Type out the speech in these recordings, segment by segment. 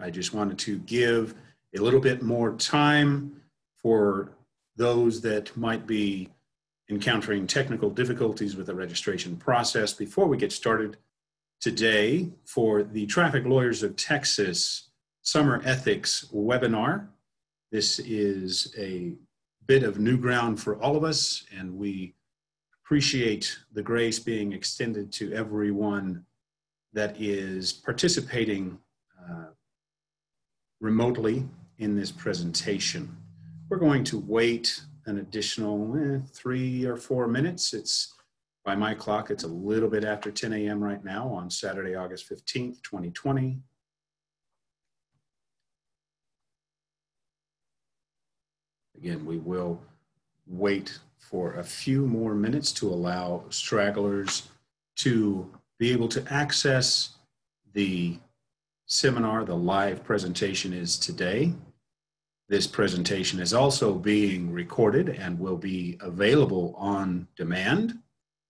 I just wanted to give a little bit more time for those that might be encountering technical difficulties with the registration process before we get started today for the Traffic Lawyers of Texas Summer Ethics webinar. This is a bit of new ground for all of us, and we appreciate the grace being extended to everyone that is participating uh, remotely in this presentation. We're going to wait an additional eh, three or four minutes. It's by my clock, it's a little bit after 10 a.m. right now on Saturday, August 15th, 2020. Again, we will wait for a few more minutes to allow stragglers to be able to access the seminar. The live presentation is today. This presentation is also being recorded and will be available on demand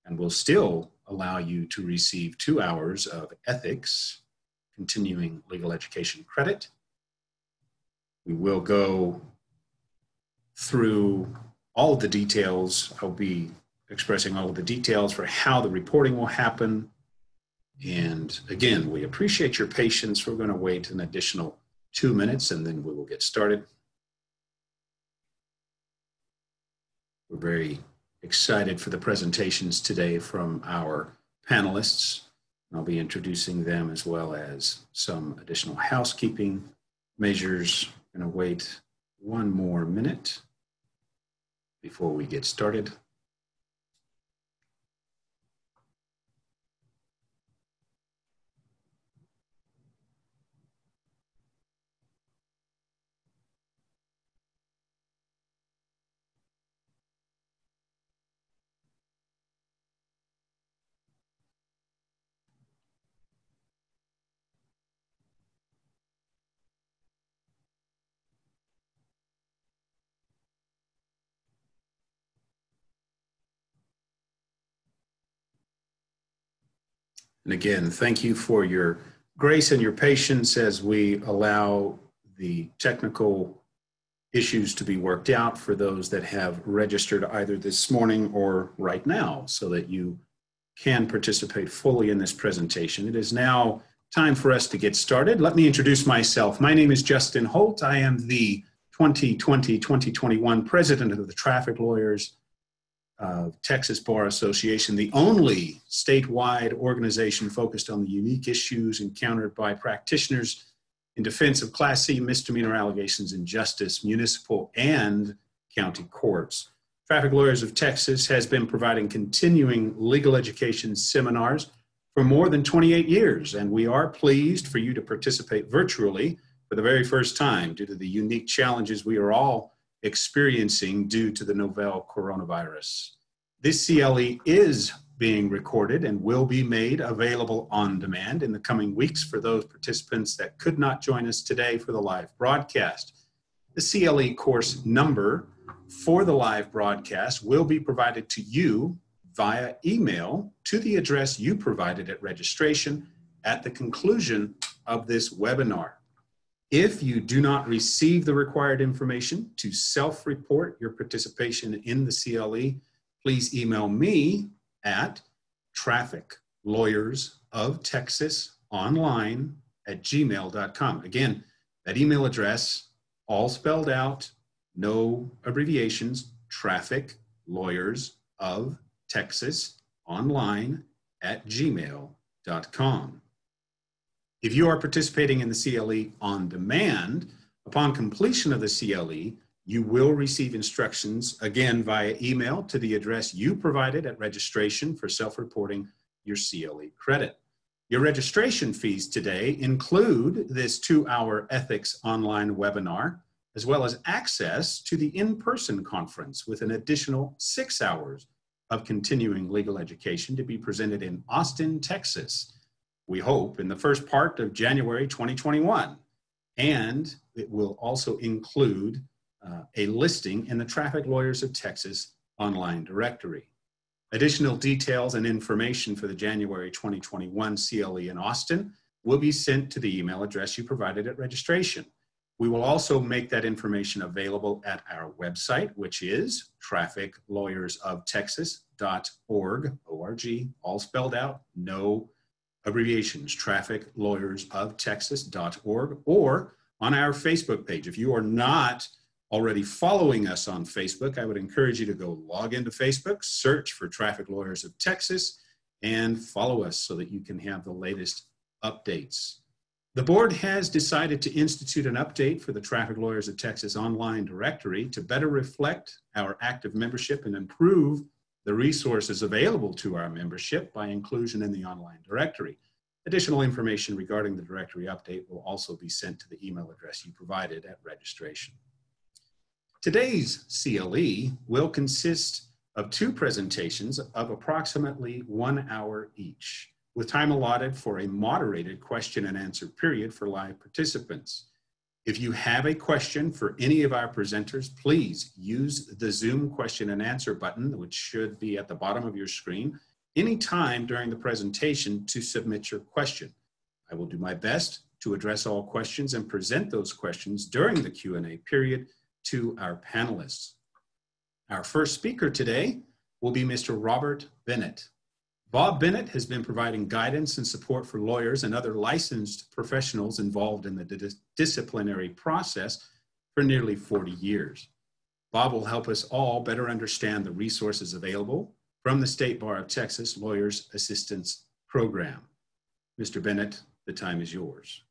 and will still allow you to receive two hours of ethics, continuing legal education credit. We will go through all the details. I'll be expressing all of the details for how the reporting will happen. And again, we appreciate your patience. We're going to wait an additional two minutes and then we will get started. We're very excited for the presentations today from our panelists. I'll be introducing them as well as some additional housekeeping measures. I'm going to wait one more minute before we get started. And again, thank you for your grace and your patience as we allow the technical issues to be worked out for those that have registered either this morning or right now so that you can participate fully in this presentation. It is now time for us to get started. Let me introduce myself. My name is Justin Holt. I am the 2020-2021 president of the Traffic Lawyers uh, Texas Bar Association, the only statewide organization focused on the unique issues encountered by practitioners in defense of Class C misdemeanor allegations in justice, municipal, and county courts. Traffic Lawyers of Texas has been providing continuing legal education seminars for more than 28 years, and we are pleased for you to participate virtually for the very first time due to the unique challenges we are all experiencing due to the novel coronavirus. This CLE is being recorded and will be made available on demand in the coming weeks for those participants that could not join us today for the live broadcast. The CLE course number for the live broadcast will be provided to you via email to the address you provided at registration at the conclusion of this webinar. If you do not receive the required information to self-report your participation in the CLE, please email me at traffic lawyers of Texas online at gmail.com. Again, that email address, all spelled out, no abbreviations, traffic lawyers of Texas online at gmail.com. If you are participating in the CLE on demand, upon completion of the CLE, you will receive instructions again via email to the address you provided at registration for self-reporting your CLE credit. Your registration fees today include this two-hour ethics online webinar, as well as access to the in-person conference with an additional six hours of continuing legal education to be presented in Austin, Texas we hope, in the first part of January 2021. And it will also include uh, a listing in the Traffic Lawyers of Texas online directory. Additional details and information for the January 2021 CLE in Austin will be sent to the email address you provided at registration. We will also make that information available at our website, which is trafficlawyersoftexas.org, O-R-G, all spelled out, no abbreviations, trafficlawyersoftexas.org, or on our Facebook page. If you are not already following us on Facebook, I would encourage you to go log into Facebook, search for Traffic Lawyers of Texas, and follow us so that you can have the latest updates. The board has decided to institute an update for the Traffic Lawyers of Texas online directory to better reflect our active membership and improve the resources available to our membership by inclusion in the online directory. Additional information regarding the directory update will also be sent to the email address you provided at registration. Today's CLE will consist of two presentations of approximately one hour each with time allotted for a moderated question and answer period for live participants. If you have a question for any of our presenters, please use the Zoom question and answer button, which should be at the bottom of your screen, anytime during the presentation to submit your question. I will do my best to address all questions and present those questions during the Q&A period to our panelists. Our first speaker today will be Mr. Robert Bennett. Bob Bennett has been providing guidance and support for lawyers and other licensed professionals involved in the dis disciplinary process for nearly 40 years. Bob will help us all better understand the resources available from the State Bar of Texas Lawyers Assistance Program. Mr. Bennett, the time is yours.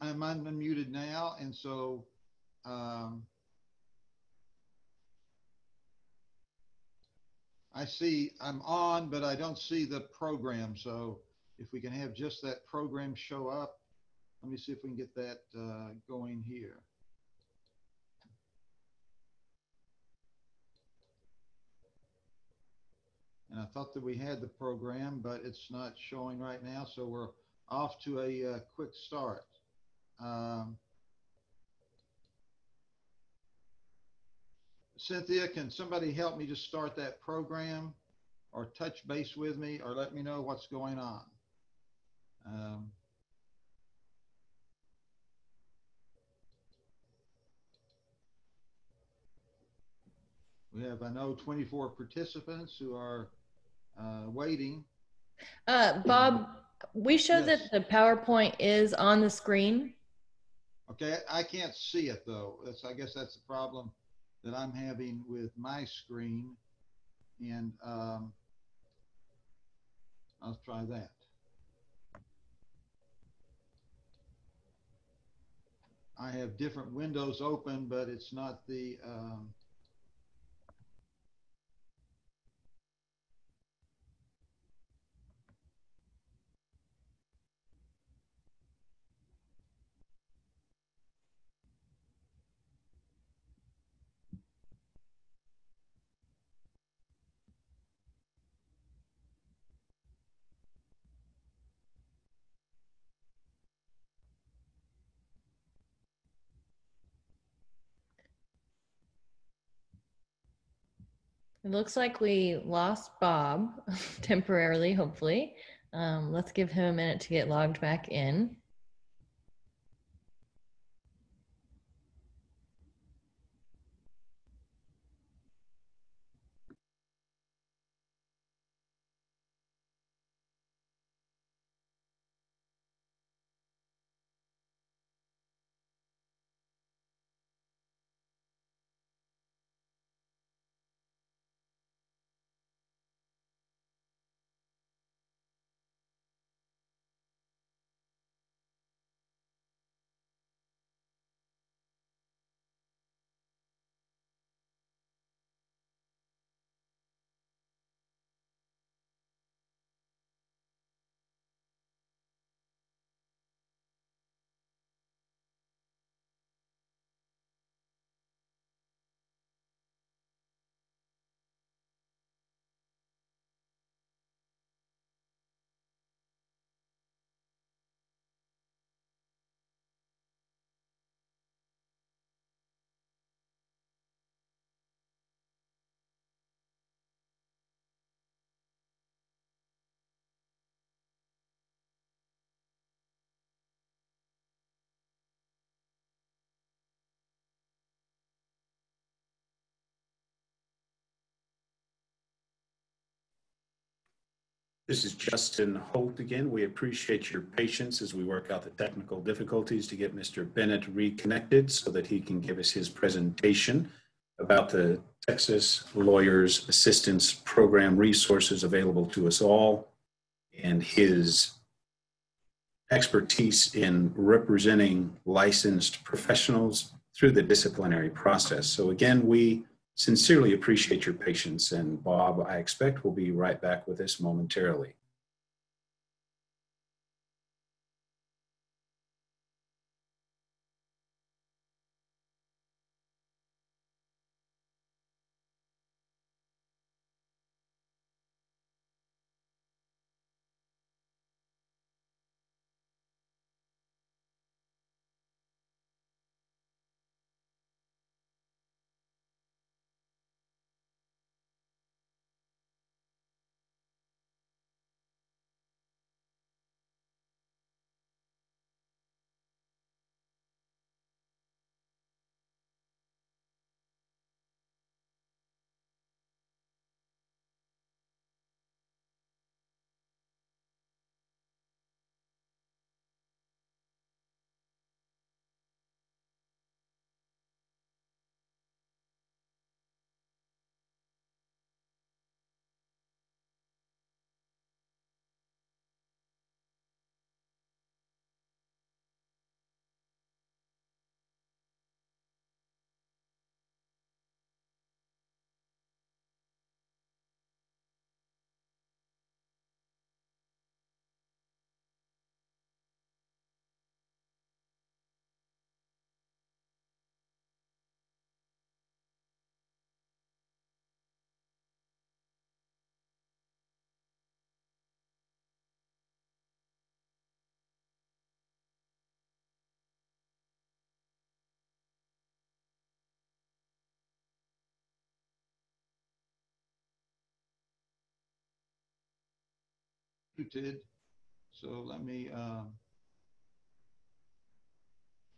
I'm unmuted now, and so um, I see I'm on, but I don't see the program. So if we can have just that program show up, let me see if we can get that uh, going here. And I thought that we had the program, but it's not showing right now. So we're off to a uh, quick start. Um, Cynthia, can somebody help me just start that program or touch base with me or let me know what's going on? Um, we have, I know, 24 participants who are uh, waiting. Uh, Bob, we show Yes. that the PowerPoint is on the screen. Okay, I can't see it though. That's, I guess that's the problem that I'm having with my screen. And um, I'll try that. I have different windows open, but it's not the, um, It looks like we lost Bob temporarily, hopefully. Um, let's give him a minute to get logged back in. This is Justin Holt again. We appreciate your patience as we work out the technical difficulties to get Mr. Bennett reconnected so that he can give us his presentation about the Texas Lawyers Assistance Program resources available to us all and his expertise in representing licensed professionals through the disciplinary process. So again, we sincerely appreciate your patience and Bob, I expect will be right back with us momentarily. Muted. So let me, um,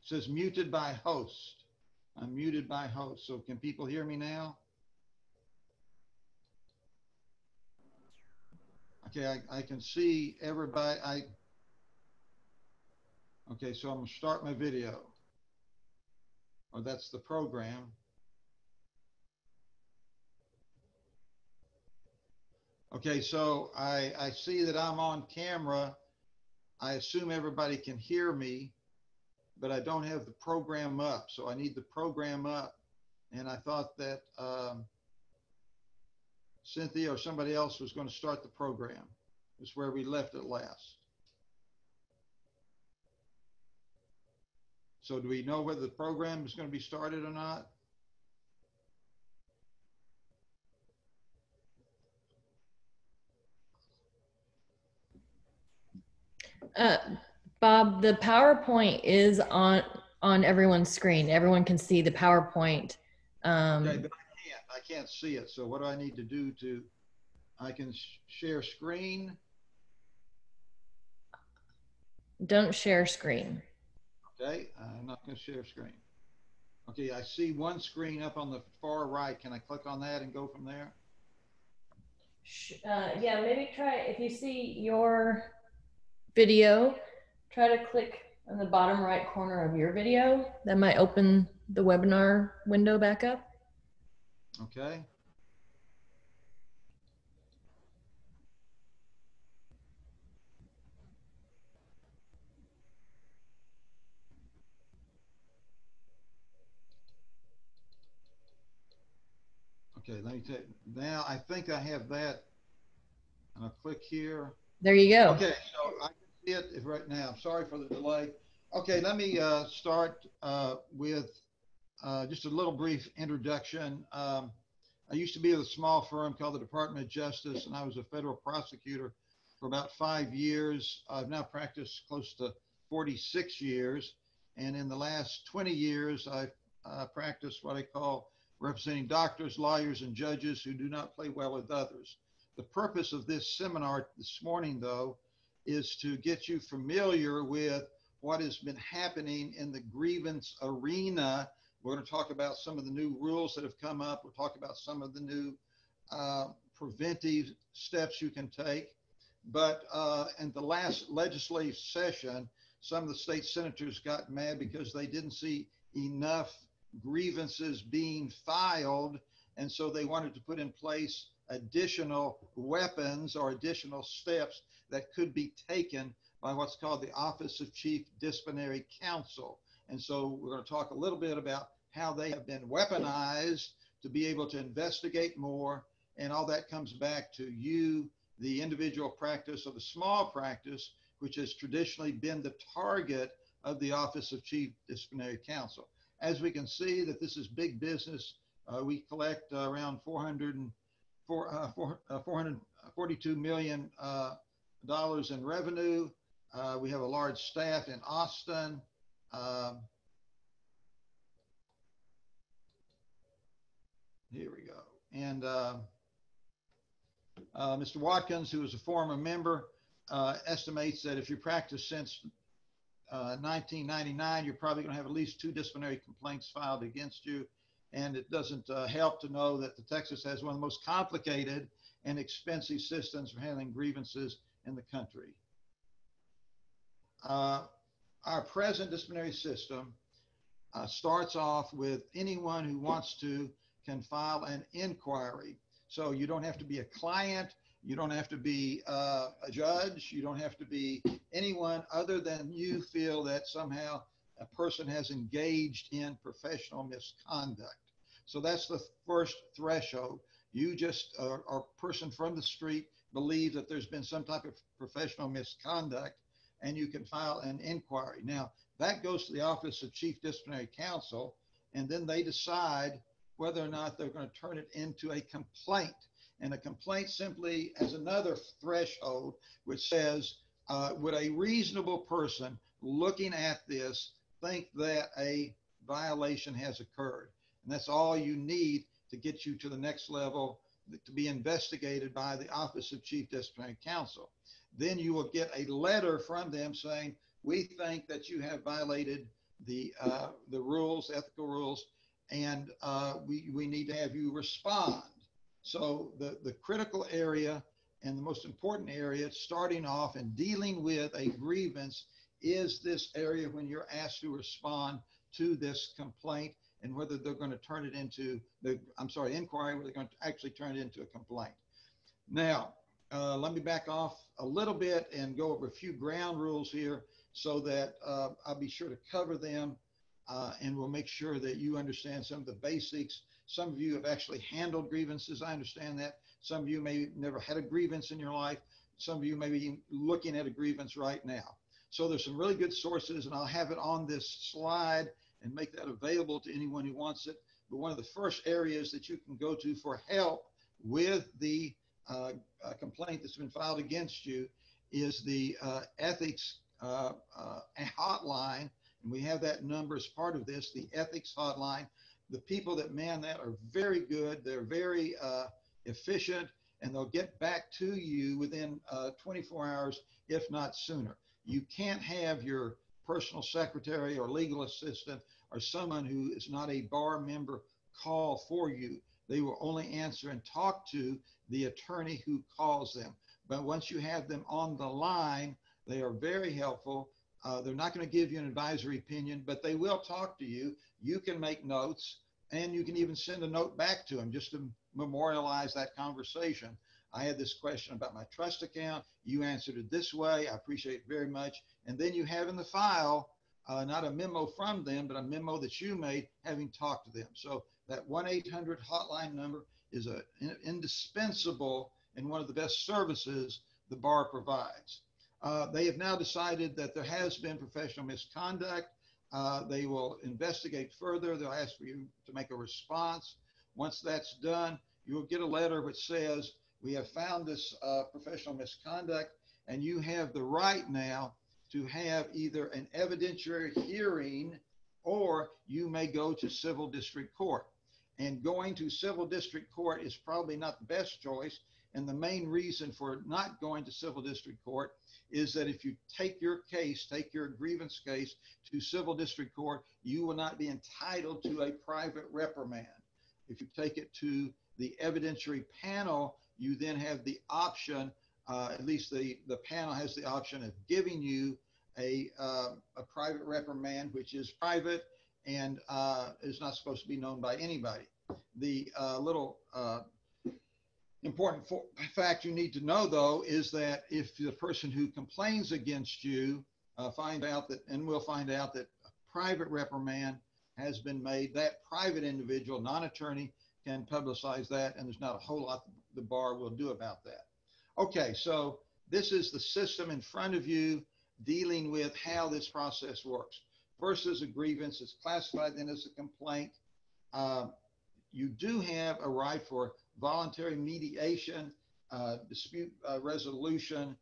it says muted by host. I'm muted by host. So can people hear me now? Okay, I, I can see everybody. I, okay, so I'm gonna start my video. Or that's the program. Okay, so I, I see that I'm on camera. I assume everybody can hear me, but I don't have the program up. So I need the program up. And I thought that um, Cynthia or somebody else was going to start the program. It's where we left it last. So do we know whether the program is going to be started or not? Uh, Bob, the PowerPoint is on on everyone's screen. Everyone can see the PowerPoint. Um, Okay, but I can't, I can't see it. So what do I need to do to, I can sh- share screen? don't share screen. Okay, I'm not gonna share screen. Okay, I see one screen up on the far right. Can I click on that and go from there? Uh, yeah, maybe try if you see your video, try to click on the bottom right corner of your video. That might open the webinar window back up. Okay, okay, let me take, now I think I have that. And I'll click here. There you go. Okay, so I it right now. Sorry for the delay. Okay, let me uh, start uh, with uh, just a little brief introduction. Um, I used to be with a small firm called the Department of Justice, and I was a federal prosecutor for about five years. I've now practiced close to 46 years, and in the last 20 years, I've practiced what I call representing doctors, lawyers, and judges who do not play well with others. The purpose of this seminar this morning, though, is to get you familiar with what has been happening in the grievance arena. We're going to talk about some of the new rules that have come up. We'll talk about some of the new uh, preventive steps you can take. But uh, in the last legislative session, some of the state senators got mad because they didn't see enough grievances being filed. And so they wanted to put in place additional weapons or additional steps that could be taken by what's called the Office of Chief Disciplinary Counsel. And so we're going to talk a little bit about how they have been weaponized to be able to investigate more. And all that comes back to you, the individual practice of the small practice, which has traditionally been the target of the Office of Chief Disciplinary Counsel. As we can see that this is big business. Uh, we collect uh, around 400 and four, uh, four, uh, 442 million uh, dollars in revenue. Uh, we have a large staff in Austin. Um, here we go. And uh, uh, Mr. Watkins, who is a former member, uh, estimates that if you practice since 1999, you're probably going to have at least two disciplinary complaints filed against you. And it doesn't help to know that the Texas has one of the most complicated and expensive systems for handling grievances in the country. Uh, our present disciplinary system uh, starts off with anyone who wants to can file an inquiry. So you don't have to be a client, you don't have to be uh, a judge, you don't have to be anyone other than you feel that somehow a person has engaged in professional misconduct. So that's the first threshold. You just are, are a person from the street believe that there's been some type of professional misconduct and you can file an inquiry. Now, that goes to the Office of Chief Disciplinary Counsel, and then they decide whether or not they're going to turn it into a complaint. And a complaint simply as another threshold, which says, uh, would a reasonable person looking at this think that a violation has occurred? And that's all you need to get you to the next level to be investigated by the Office of Chief Disciplinary Counsel then you will get a letter from them saying, we think that you have violated the, uh, the rules, ethical rules, and uh, we, we need to have you respond. So the, the critical area and the most important area starting off and dealing with a grievance is this area when you're asked to respond to this complaint and whether they're going to turn it into the, I'm sorry, inquiry, whether they're going to actually turn it into a complaint. Now, uh, let me back off a little bit and go over a few ground rules here so that uh, I'll be sure to cover them uh, and we'll make sure that you understand some of the basics. Some of you have actually handled grievances. I understand that. Some of you may never had a grievance in your life. Some of you may be looking at a grievance right now. So there's some really good sources and I'll have it on this slide and make that available to anyone who wants it. But one of the first areas that you can go to for help with the uh, complaint that's been filed against you is the uh, ethics uh, uh, hotline. And we have that number as part of this, the ethics hotline. The people that man that are very good. They're very uh, efficient and they'll get back to you within 24 hours, if not sooner. You can't have your personal secretary or legal assistant or someone who is not a bar member call for you. They will only answer and talk to the attorney who calls them. But once you have them on the line, they are very helpful. Uh, they're not going to give you an advisory opinion, but they will talk to you. You can make notes and you can even send a note back to them just to memorialize that conversation. I had this question about my trust account. You answered it this way. I appreciate it very much. And then you have in the file uh, not a memo from them, but a memo that you made having talked to them. So that 1 800 hotline number is a indispensable and one of the best services the bar provides. Uh, they have now decided that there has been professional misconduct. Uh, they will investigate further. They'll ask for you to make a response. Once that's done, you will get a letter which says, we have found this uh, professional misconduct and you have the right now to have either an evidentiary hearing or you may go to civil district court. And going to civil district court is probably not the best choice. And the main reason for not going to civil district court is that if you take your case, take your grievance case to civil district court, you will not be entitled to a private reprimand. If you take it to the evidentiary panel, you then have the option uh, at least the, the panel has the option of giving you a, uh, a private reprimand, which is private and uh, is not supposed to be known by anybody. The uh, little uh, important for, fact you need to know, though, is that if the person who complains against you uh, find out that, and we'll find out that a private reprimand has been made, that private individual, non-attorney, can publicize that, and there's not a whole lot the bar will do about that. Okay, so this is the system in front of you dealing with how this process works. First is a grievance, it's classified then as a complaint. Um, you do have a right for voluntary mediation, uh, dispute uh, resolution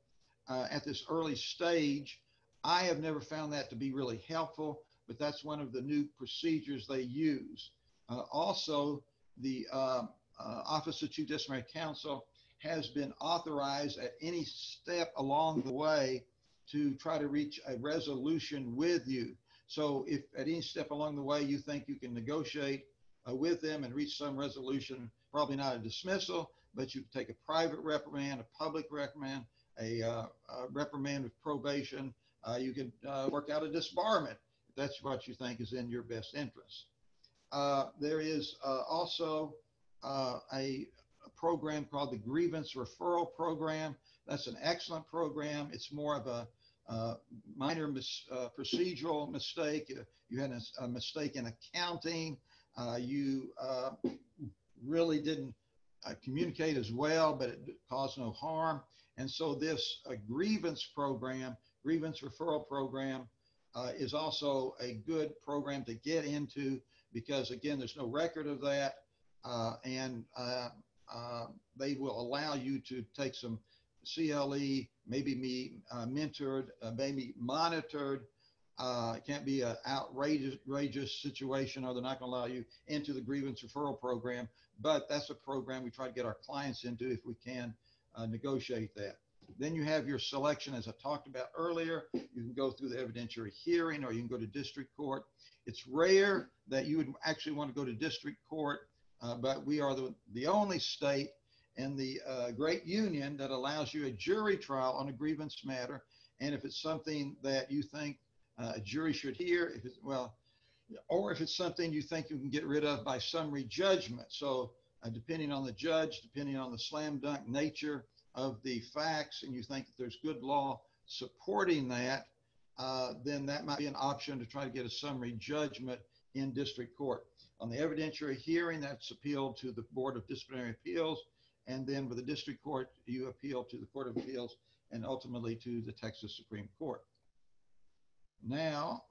uh, at this early stage. I have never found that to be really helpful, but that's one of the new procedures they use. Uh, also, the um, uh, Office of Chief Disciplinary Counsel has been authorized at any step along the way to try to reach a resolution with you. So if at any step along the way you think you can negotiate uh, with them and reach some resolution, probably not a dismissal, but you can take a private reprimand, a public reprimand, a, uh, a reprimand with probation, uh, you can uh, work out a disbarment if that's what you think is in your best interest. Uh, there is uh, also uh, a, a, program called the Grievance Referral Program. That's an excellent program. It's more of a uh, minor mis, uh, procedural mistake. You had a, a mistake in accounting. you really didn't communicate as well, but it caused no harm. And so this grievance program, grievance referral program, uh, is also a good program to get into because again, there's no record of that. Uh, and uh, uh, they will allow you to take some CLE, maybe be mentored, maybe monitored. it can't be an outrageous, outrageous situation or they're not going to allow you into the grievance referral program. But that's a program we try to get our clients into if we can negotiate that. Then you have your selection, as I talked about earlier. You can go through the evidentiary hearing or you can go to district court. It's rare that you would actually want to go to district court, uh, but we are the, the only state in the uh, great union that allows you a jury trial on a grievance matter. And if it's something that you think uh, a jury should hear, if it's, well, or if it's something you think you can get rid of by summary judgment. So uh, depending on the judge, depending on the slam dunk nature of the facts, and you think that there's good law supporting that, uh, then that might be an option to try to get a summary judgment in district court. On the evidentiary hearing, that's appealed to the Board of Disciplinary Appeals. And then with the district court, you appeal to the Court of Appeals and ultimately to the Texas Supreme Court. Now,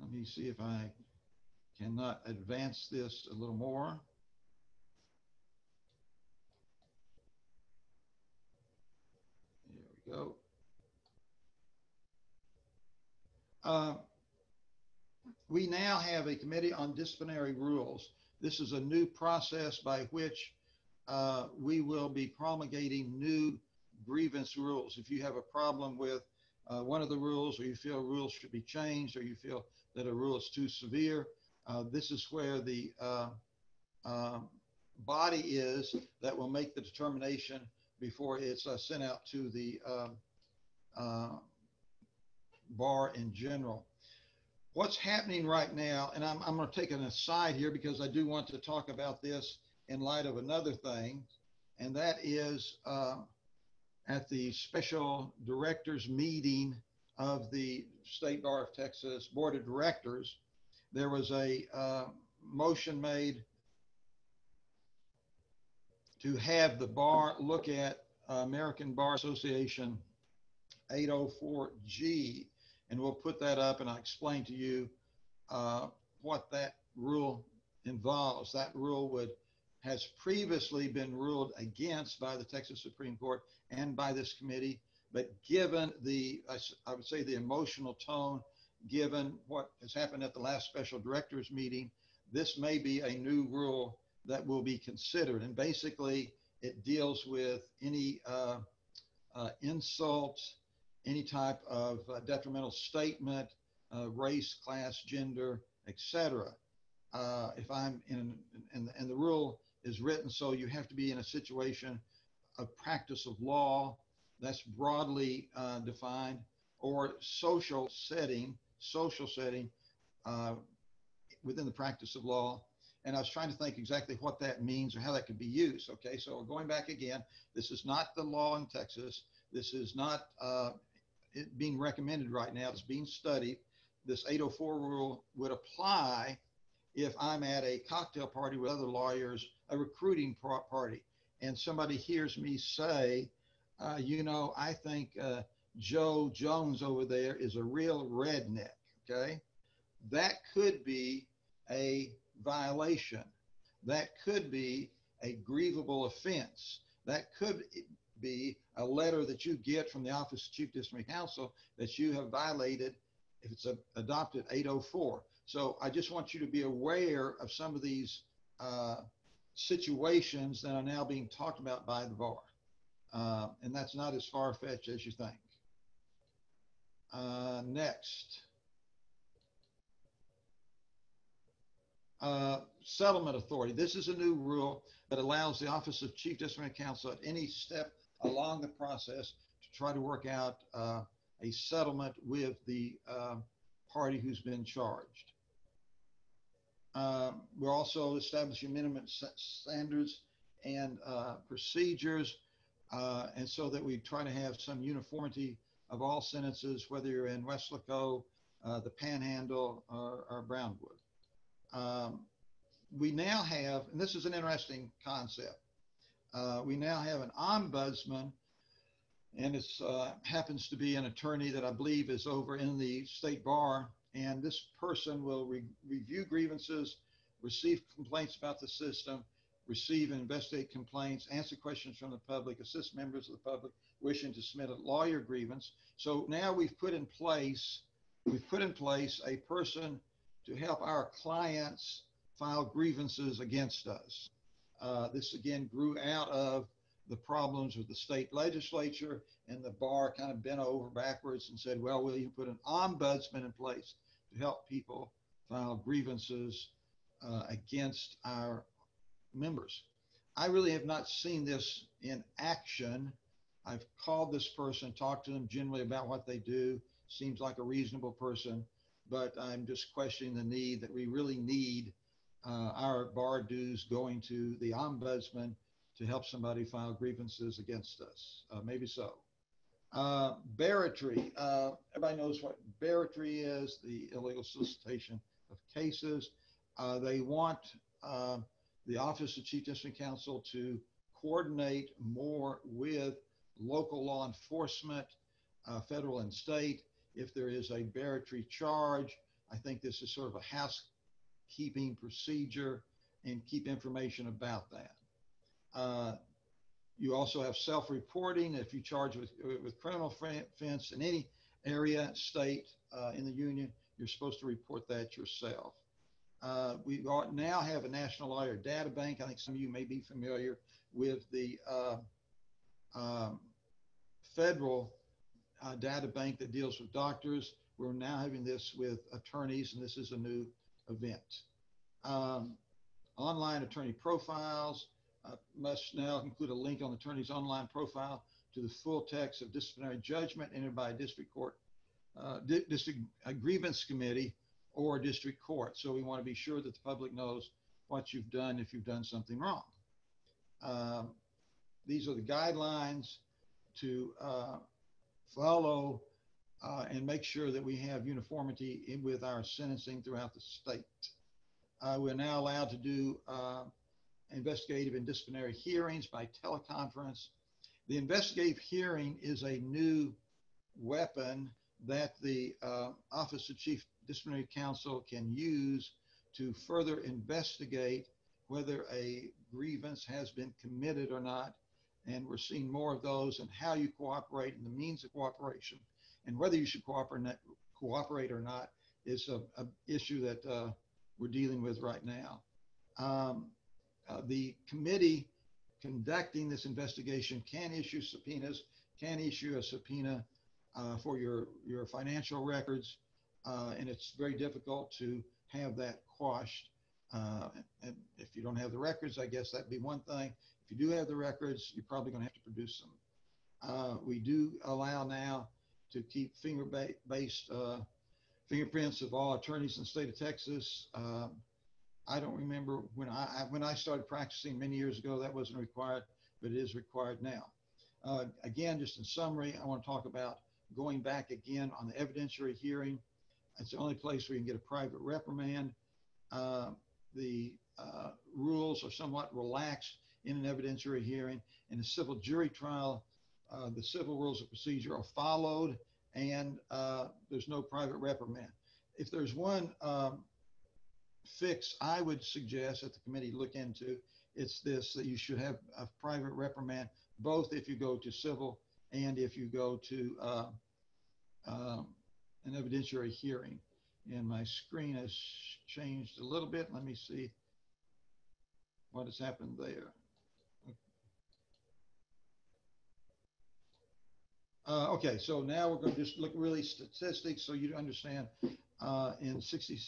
let me see if I cannot advance this a little more. There we go. Uh, We now have a committee on disciplinary rules. This is a new process by which uh, we will be promulgating new grievance rules. If you have a problem with uh, one of the rules, or you feel rules should be changed, or you feel that a rule is too severe, uh, this is where the uh, um, body is that will make the determination before it's uh, sent out to the um, uh, bar in general. What's happening right now, and I'm, I'm going to take an aside here because I do want to talk about this in light of another thing, and that is uh, at the special directors meeting of the State Bar of Texas Board of Directors, there was a uh, motion made to have the bar look at American Bar Association 804G, and we'll put that up and I'll explain to you uh, what that rule involves. That rule would has previously been ruled against by the Texas Supreme Court and by this committee, but given the, I, I would say the emotional tone, given what has happened at the last special directors meeting, this may be a new rule that will be considered. And basically, it deals with any uh, uh, insults, any type of uh, detrimental statement, uh, race, class, gender, etc. Uh, if I'm in, and, and the rule is written so you have to be in a situation of practice of law that's broadly uh, defined or social setting, social setting uh, within the practice of law. And I was trying to think exactly what that means or how that could be used. Okay, so going back again, this is not the law in Texas. This is not uh, being recommended right now. It's being studied. This 804 rule would apply if I'm at a cocktail party with other lawyers, a recruiting party, and somebody hears me say, uh, you know, I think uh, Joe Jones over there is a real redneck. Okay. That could be a violation. That could be a grievable offense. That could be a letter that you get from the Office of Chief District Counsel that you have violated if it's a, adopted 804. So I just want you to be aware of some of these uh, situations that are now being talked about by the bar. Uh, and that's not as far fetched as you think. Uh, next. Uh, settlement authority. This is a new rule that allows the Office of Chief District Counsel at any step along the process to try to work out uh, a settlement with the uh, party who's been charged. Um, we're also establishing minimum standards and uh, procedures, uh, and so that we try to have some uniformity of all sentences, whether you're in Weslaco, uh, the Panhandle, or, or Brownwood. Um, we now have, and this is an interesting concept, uh, we now have an ombudsman, and it uh, happens to be an attorney that I believe is over in the state bar and this person will re review grievances, receive complaints about the system, receive and investigate complaints, answer questions from the public, assist members of the public wishing to submit a lawyer grievance. So now we've put in place, we've put in place a person to help our clients file grievances against us. Uh, this again grew out of the problems with the state legislature and the bar kind of bent over backwards and said, well, will you put an ombudsman in place to help people file grievances uh, against our members. I really have not seen this in action. I've called this person, talked to them generally about what they do. Seems like a reasonable person, but I'm just questioning the need that we really need uh, our bar dues going to the ombudsman to help somebody file grievances against us. Uh, maybe so. Uh, barratry. Uh, everybody knows what barratry is, the illegal solicitation of cases. Uh, they want uh, the Office of Chief District Counsel to coordinate more with local law enforcement, uh, federal and state. If there is a barratry charge, I think this is sort of a housekeeping procedure and keep information about that. Uh, you also have self-reporting. If you charge with, with criminal offense in any area, state, uh, in the union, you're supposed to report that yourself. Uh, we now have a national lawyer data bank. I think some of you may be familiar with the uh, um, federal uh, data bank that deals with doctors. We're now having this with attorneys, and this is a new event. Um, online attorney profiles, uh, must now include a link on the attorney's online profile to the full text of disciplinary judgment entered by a district court, uh, di district a grievance committee or district court. So we want to be sure that the public knows what you've done if you've done something wrong. Um, these are the guidelines to uh, follow uh, and make sure that we have uniformity in, with our sentencing throughout the state. Uh, we're now allowed to do uh, investigative and disciplinary hearings by teleconference. The investigative hearing is a new weapon that the uh, Office of Chief Disciplinary Counsel can use to further investigate whether a grievance has been committed or not. And we're seeing more of those and how you cooperate and the means of cooperation and whether you should cooperate, or not is an issue that uh, we're dealing with right now. Um, uh, the committee conducting this investigation can issue subpoenas, can issue a subpoena uh, for your, your financial records, uh, and it's very difficult to have that quashed. Uh, and if you don't have the records, I guess that'd be one thing. If you do have the records, you're probably going to have to produce them. Uh, we do allow now to keep finger-based uh, fingerprints of all attorneys in the state of Texas. Um, I don't remember when I, I when I started practicing many years ago that wasn't required, but it is required now. Uh, again, just in summary, I want to talk about going back again on the evidentiary hearing. It's the only place where you can get a private reprimand. Uh, the uh, rules are somewhat relaxed in an evidentiary hearing. In a civil jury trial, uh, the civil rules of procedure are followed and uh, there's no private reprimand. If there's one um, fix I would suggest that the committee look into, it's this, that you should have a private reprimand, both if you go to civil and if you go to uh, um, an evidentiary hearing. And my screen has changed a little bit. Let me see what has happened there. Uh, okay, so now we're going to just look really statistics so you understand uh, in 60,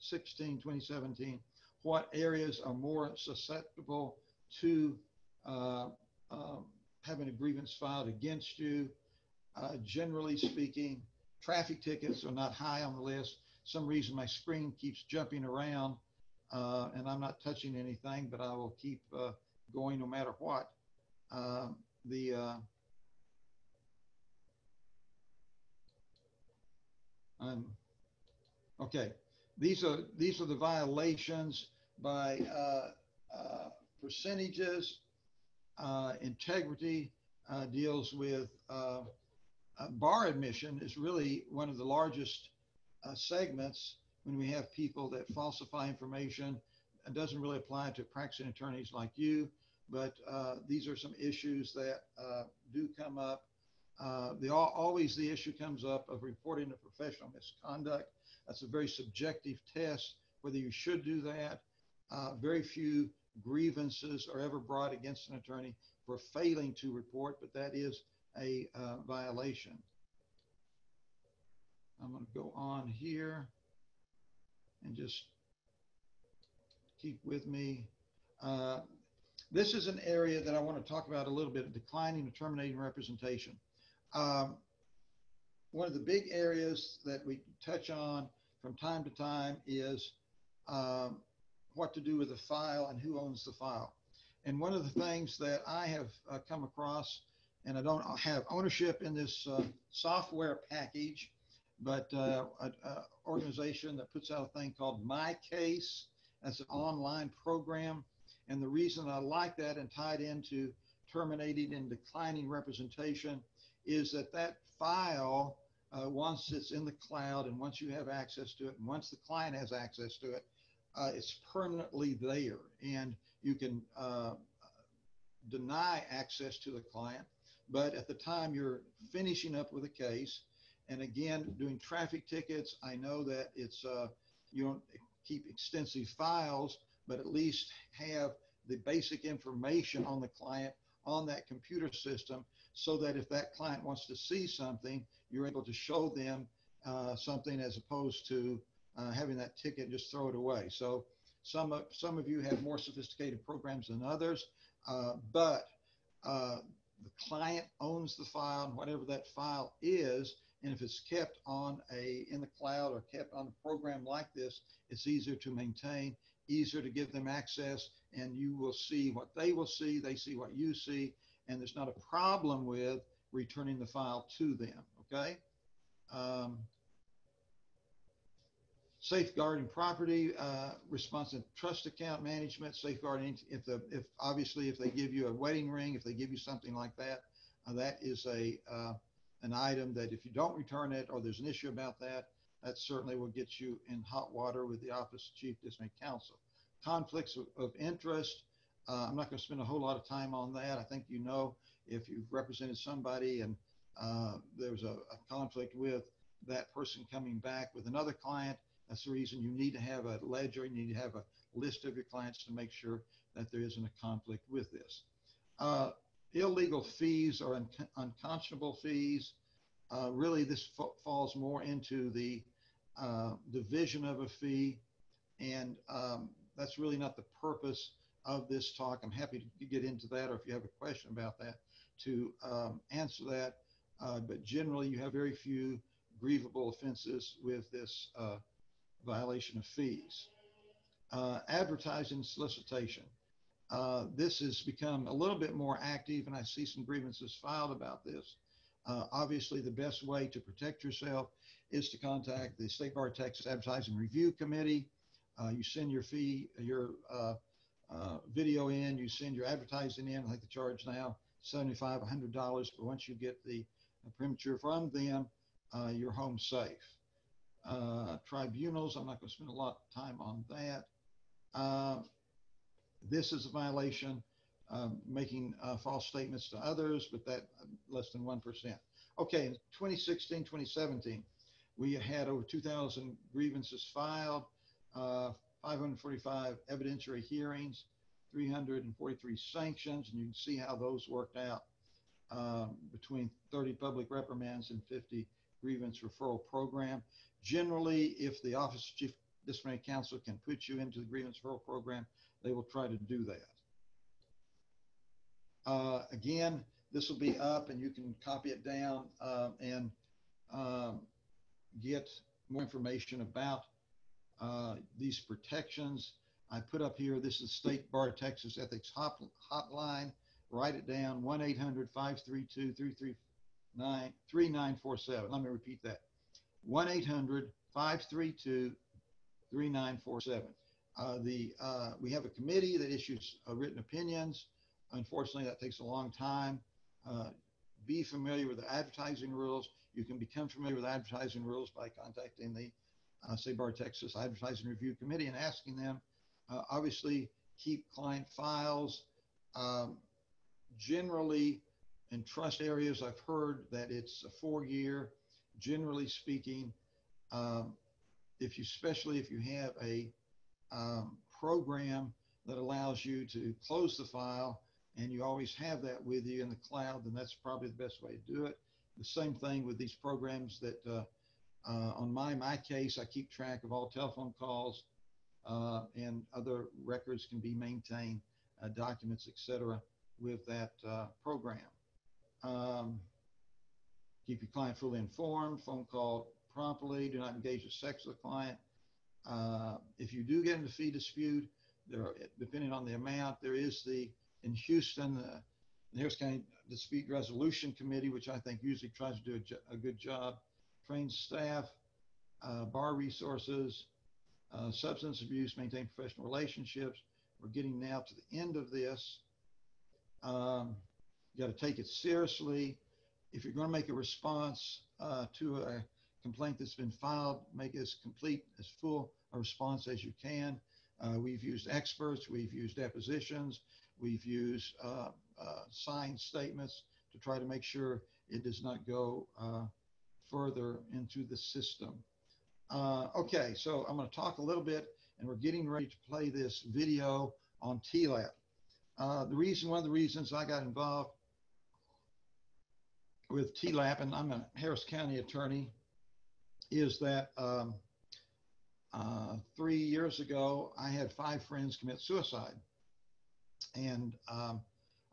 16, 2017, what areas are more susceptible to uh, um, having a grievance filed against you. Uh, generally speaking, traffic tickets are not high on the list. Some reason my screen keeps jumping around uh, and I'm not touching anything, but I will keep uh, going no matter what. Um, the Um, okay, these are these are the violations by uh, uh, percentages. Uh, integrity uh, deals with uh, uh, bar admission is really one of the largest segments when we have people that falsify information. It doesn't really apply to practicing attorneys like you, but these are some issues that do come up uh, the, always the issue comes up of reporting a professional misconduct. That's a very subjective test, whether you should do that. Uh, very few grievances are ever brought against an attorney for failing to report, but that is a uh, violation. I'm going to go on here and just keep with me. Uh, this is an area that I want to talk about a little bit, declining and terminating representation. Um, one of the big areas that we touch on from time to time is um, what to do with the file and who owns the file. And one of the things that I have uh, come across, and I don't have ownership in this uh, software package, but uh, an organization that puts out a thing called My Case. That's an online program. And the reason I like that and tied into terminating and declining representation is that that file, uh, once it's in the cloud and once you have access to it, and once the client has access to it, uh, it's permanently there. And you can uh, deny access to the client. But at the time you're finishing up with a case, and again, doing traffic tickets, I know that it's, uh, you don't keep extensive files, but at least have the basic information on the client on that computer system so that if that client wants to see something, you're able to show them uh, something as opposed to uh, having that ticket and just throw it away. So some of, some of you have more sophisticated programs than others, uh, but uh, the client owns the file, and whatever that file is, and if it's kept on a in the cloud or kept on a program like this, it's easier to maintain, easier to give them access, and you will see what they will see. They see what you see, and there's not a problem with returning the file to them, okay? Um, safeguarding property, uh, responsive trust account management, safeguarding if the if obviously if they give you a wedding ring, if they give you something like that, uh, that is a uh, an item that if you don't return it or there's an issue about that, that certainly will get you in hot water with the Office of Chief Disciplinary Counsel. Conflicts of, of interest, uh, I'm not going to spend a whole lot of time on that. I think you know if you've represented somebody and uh, there's a, a, conflict with that person coming back with another client, that's the reason you need to have a ledger. You need to have a list of your clients to make sure that there isn't a conflict with this. Uh, illegal fees or un- unconscionable fees. Uh, really, this falls more into the uh, division of a fee and um, that's really not the purpose of this talk. I'm happy to get into that, or if you have a question about that, to um, answer that. Uh, but generally, you have very few grievable offenses with this uh, violation of fees. Uh, advertising solicitation. Uh, this has become a little bit more active, and I see some grievances filed about this. Uh, obviously, the best way to protect yourself is to contact the State Bar Texas Advertising Review Committee. Uh, you send your fee, your uh, video in, you send your advertising in. Think the charge now $75, $100, but once you get the premature from them, uh, you're home safe. Uh, tribunals, I'm not going to spend a lot of time on that. Uh, this is a violation, um, making uh, false statements to others, but that uh, less than 1%. Okay, in 2016, 2017, we had over 2,000 grievances filed, uh, 545 evidentiary hearings, 343 sanctions, and you can see how those worked out um, between 30 public reprimands and 50 grievance referral program. Generally, if the Office of Chief Disciplinary Counsel can put you into the grievance referral program, they will try to do that. Uh, again, this will be up and you can copy it down um, and um, get more information about uh, these protections. I put up here, this is State Bar of Texas Ethics hot, Hotline. Write it down, 1-800-532-3947. Let me repeat that. 1-800-532-3947. Uh, the, uh, we have a committee that issues uh, written opinions. Unfortunately, that takes a long time. Uh, be familiar with the advertising rules. You can become familiar with advertising rules by contacting the uh, State Bar Texas Advertising Review Committee and asking them. Uh, obviously, keep client files. Um, generally, in trust areas, I've heard that it's a four-year. Generally speaking, um, if you, especially if you have a um, program that allows you to close the file and you always have that with you in the cloud, then that's probably the best way to do it. The same thing with these programs that uh, uh, on my, my case, I keep track of all telephone calls uh, and other records can be maintained, uh, documents, etc., with that uh, program. Um, keep your client fully informed, phone call promptly, do not engage in sex with the client, uh, if you do get into fee dispute, there, are, depending on the amount, there is the in Houston, uh, the Harris County Dispute Resolution Committee, which I think usually tries to do a, a good job, trains staff, uh, bar resources, uh, substance abuse, maintain professional relationships. We're getting now to the end of this. Um, you got to take it seriously. If you're going to make a response uh, to a complaint that's been filed, make it as complete, as full a response as you can. Uh, we've used experts, we've used depositions, we've used uh, uh, signed statements to try to make sure it does not go further into the system. Uh, okay, so I'm going to talk a little bit, and we're getting ready to play this video on TLAP. Uh, the reason, one of the reasons I got involved with TLAP, and I'm a Harris County attorney, is that um, uh, three years ago, I had five friends commit suicide. And um,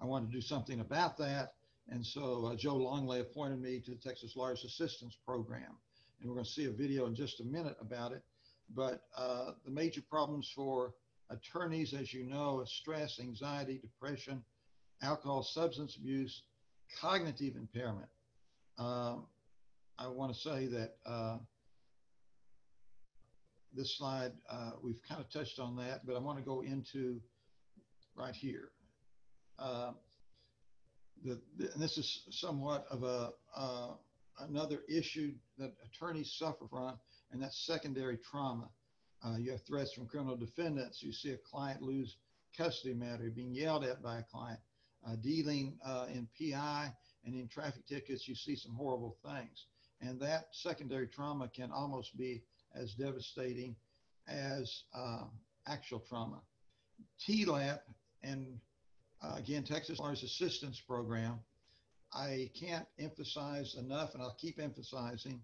I wanted to do something about that. And so uh, Joe Longley appointed me to the Texas Lawyers Assistance Program. And we're going to see a video in just a minute about it. But uh, the major problems for attorneys, as you know, is stress, anxiety, depression, alcohol, substance abuse, cognitive impairment. Um, I want to say that uh, this slide, uh, we've kind of touched on that, but I want to go into right here. Uh, the, the, and this is somewhat of a uh, another issue that attorneys suffer from, and that's secondary trauma. Uh, you have threats from criminal defendants. You see a client lose custody matter, being yelled at by a client, uh, dealing uh, in PI and in traffic tickets. You see some horrible things, and that secondary trauma can almost be as devastating as uh, actual trauma. TLAP and uh, again, Texas Lawyers Assistance Program, I can't emphasize enough, and I'll keep emphasizing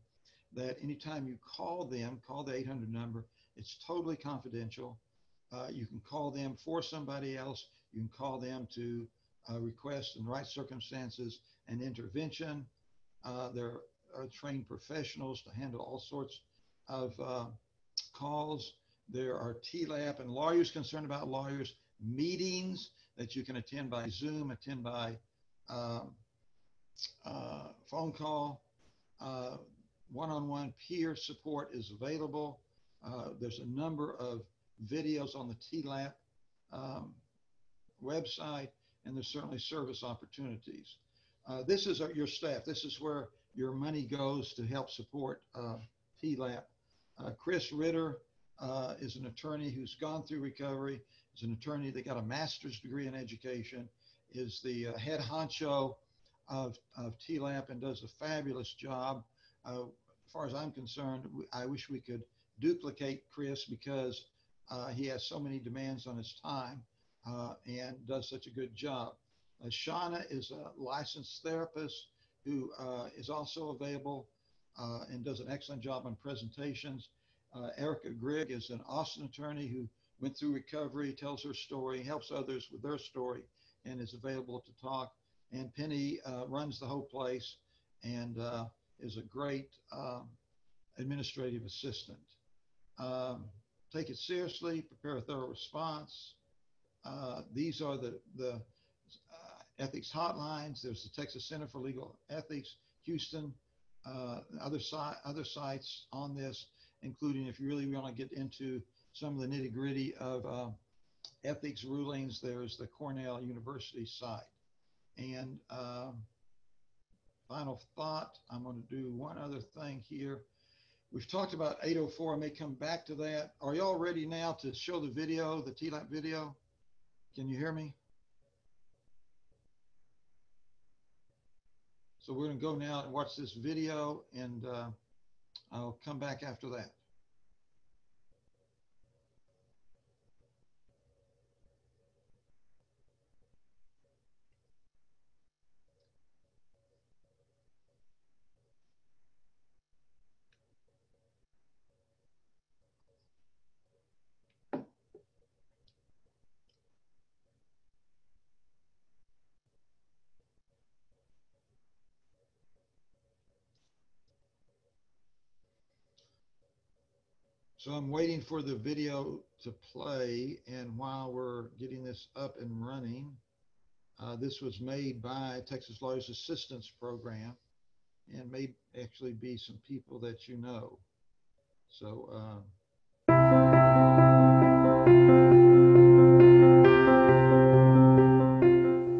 that anytime you call them, call the 800 number, it's totally confidential. Uh, you can call them for somebody else. You can call them to uh, request in the right circumstances an intervention. Uh, there are trained professionals to handle all sorts of uh, calls. There are TLAP and lawyers concerned about lawyers, meetings that you can attend by Zoom, attend by um, uh, phone call. Uh, one-on-one peer support is available. Uh, there's a number of videos on the TLAP um, website, and there's certainly service opportunities. Uh, this is our, your staff. This is where your money goes to help support uh, TLAP. Uh, Chris Ritter uh, is an attorney who's gone through recovery. Is an attorney that got a master's degree in education. Is the uh, head honcho of, of TLAP and does a fabulous job. Uh, as far as I'm concerned, I wish we could duplicate Chris because uh, he has so many demands on his time uh, and does such a good job. Uh, Shauna is a licensed therapist who uh, is also available and does an excellent job on presentations. Erica Grigg is an Austin attorney who went through recovery, tells her story, helps others with their story, and is available to talk. And Penny runs the whole place and is a great um, administrative assistant. Um, take it seriously, prepare a thorough response. Uh, these are the, the uh, ethics hotlines. There's the Texas Center for Legal Ethics, Houston, uh, other, si- other sites on this, including if you really want to get into some of the nitty gritty of uh, ethics rulings, there's the Cornell University site. And um, final thought, I'm going to do one other thing here. We've talked about 804. I may come back to that. Are y'all ready now to show the video, the TLAP video? Can you hear me? So we're going to go now and watch this video, and uh, I'll come back after that. So I'm waiting for the video to play. And while we're getting this up and running, uh, this was made by Texas Lawyers Assistance Program and may actually be some people that you know. So, uh,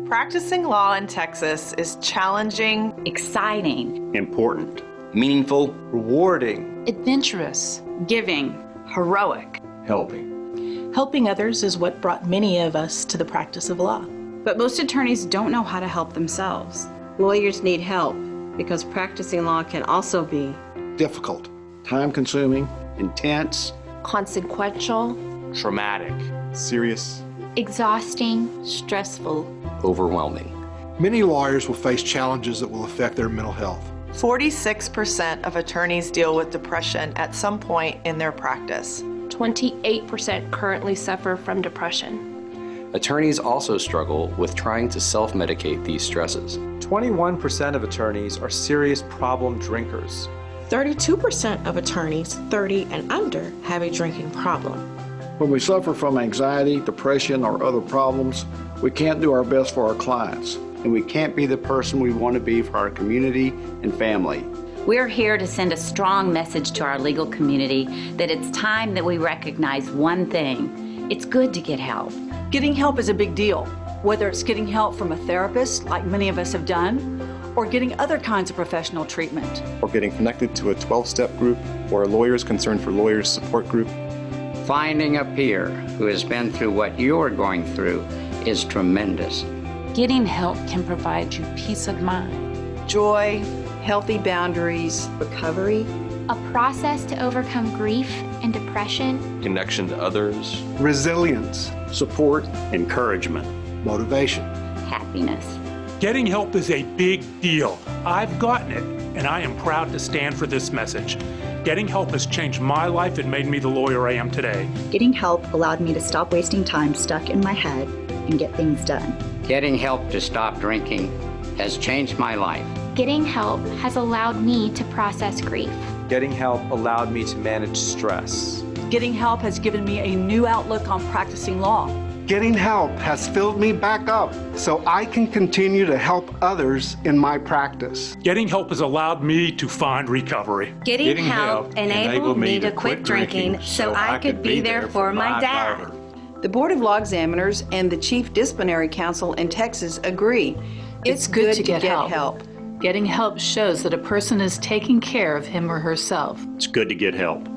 Practicing law in Texas is challenging, exciting, important, meaningful, rewarding, adventurous, giving, heroic, helping. Helping others is what brought many of us to the practice of law. But most attorneys don't know how to help themselves. Lawyers need help because practicing law can also be difficult, time consuming, intense, consequential, traumatic, serious, exhausting, stressful, overwhelming. Many lawyers will face challenges that will affect their mental health. 46% of attorneys deal with depression at some point in their practice. 28% currently suffer from depression. Attorneys also struggle with trying to self medicate these stresses. 21% of attorneys are serious problem drinkers. 32% of attorneys 30 and under have a drinking problem. When we suffer from anxiety, depression, or other problems, we can't do our best for our clients. And we can't be the person we want to be for our community and family. We're here to send a strong message to our legal community that it's time that we recognize one thing it's good to get help. Getting help is a big deal, whether it's getting help from a therapist, like many of us have done, or getting other kinds of professional treatment. Or getting connected to a 12 step group or a Lawyers Concerned for Lawyers support group. Finding a peer who has been through what you're going through is tremendous. Getting help can provide you peace of mind, joy, healthy boundaries, recovery, a process to overcome grief and depression, connection to others, resilience, support, encouragement, motivation, happiness. Getting help is a big deal. I've gotten it, and I am proud to stand for this message. Getting help has changed my life and made me the lawyer I am today. Getting help allowed me to stop wasting time stuck in my head and get things done. Getting help to stop drinking has changed my life. Getting help has allowed me to process grief. Getting help allowed me to manage stress. Getting help has given me a new outlook on practicing law. Getting help has filled me back up so I can continue to help others in my practice. Getting help has allowed me to find recovery. Getting, Getting help, help enabled me to quit drinking so I could be there for my dad. The Board of Law Examiners and the Chief Disciplinary Counsel in Texas agree it's, it's good, good, to, get, get help. help. Getting help shows that a person is taking care of him or herself. It's good to get help.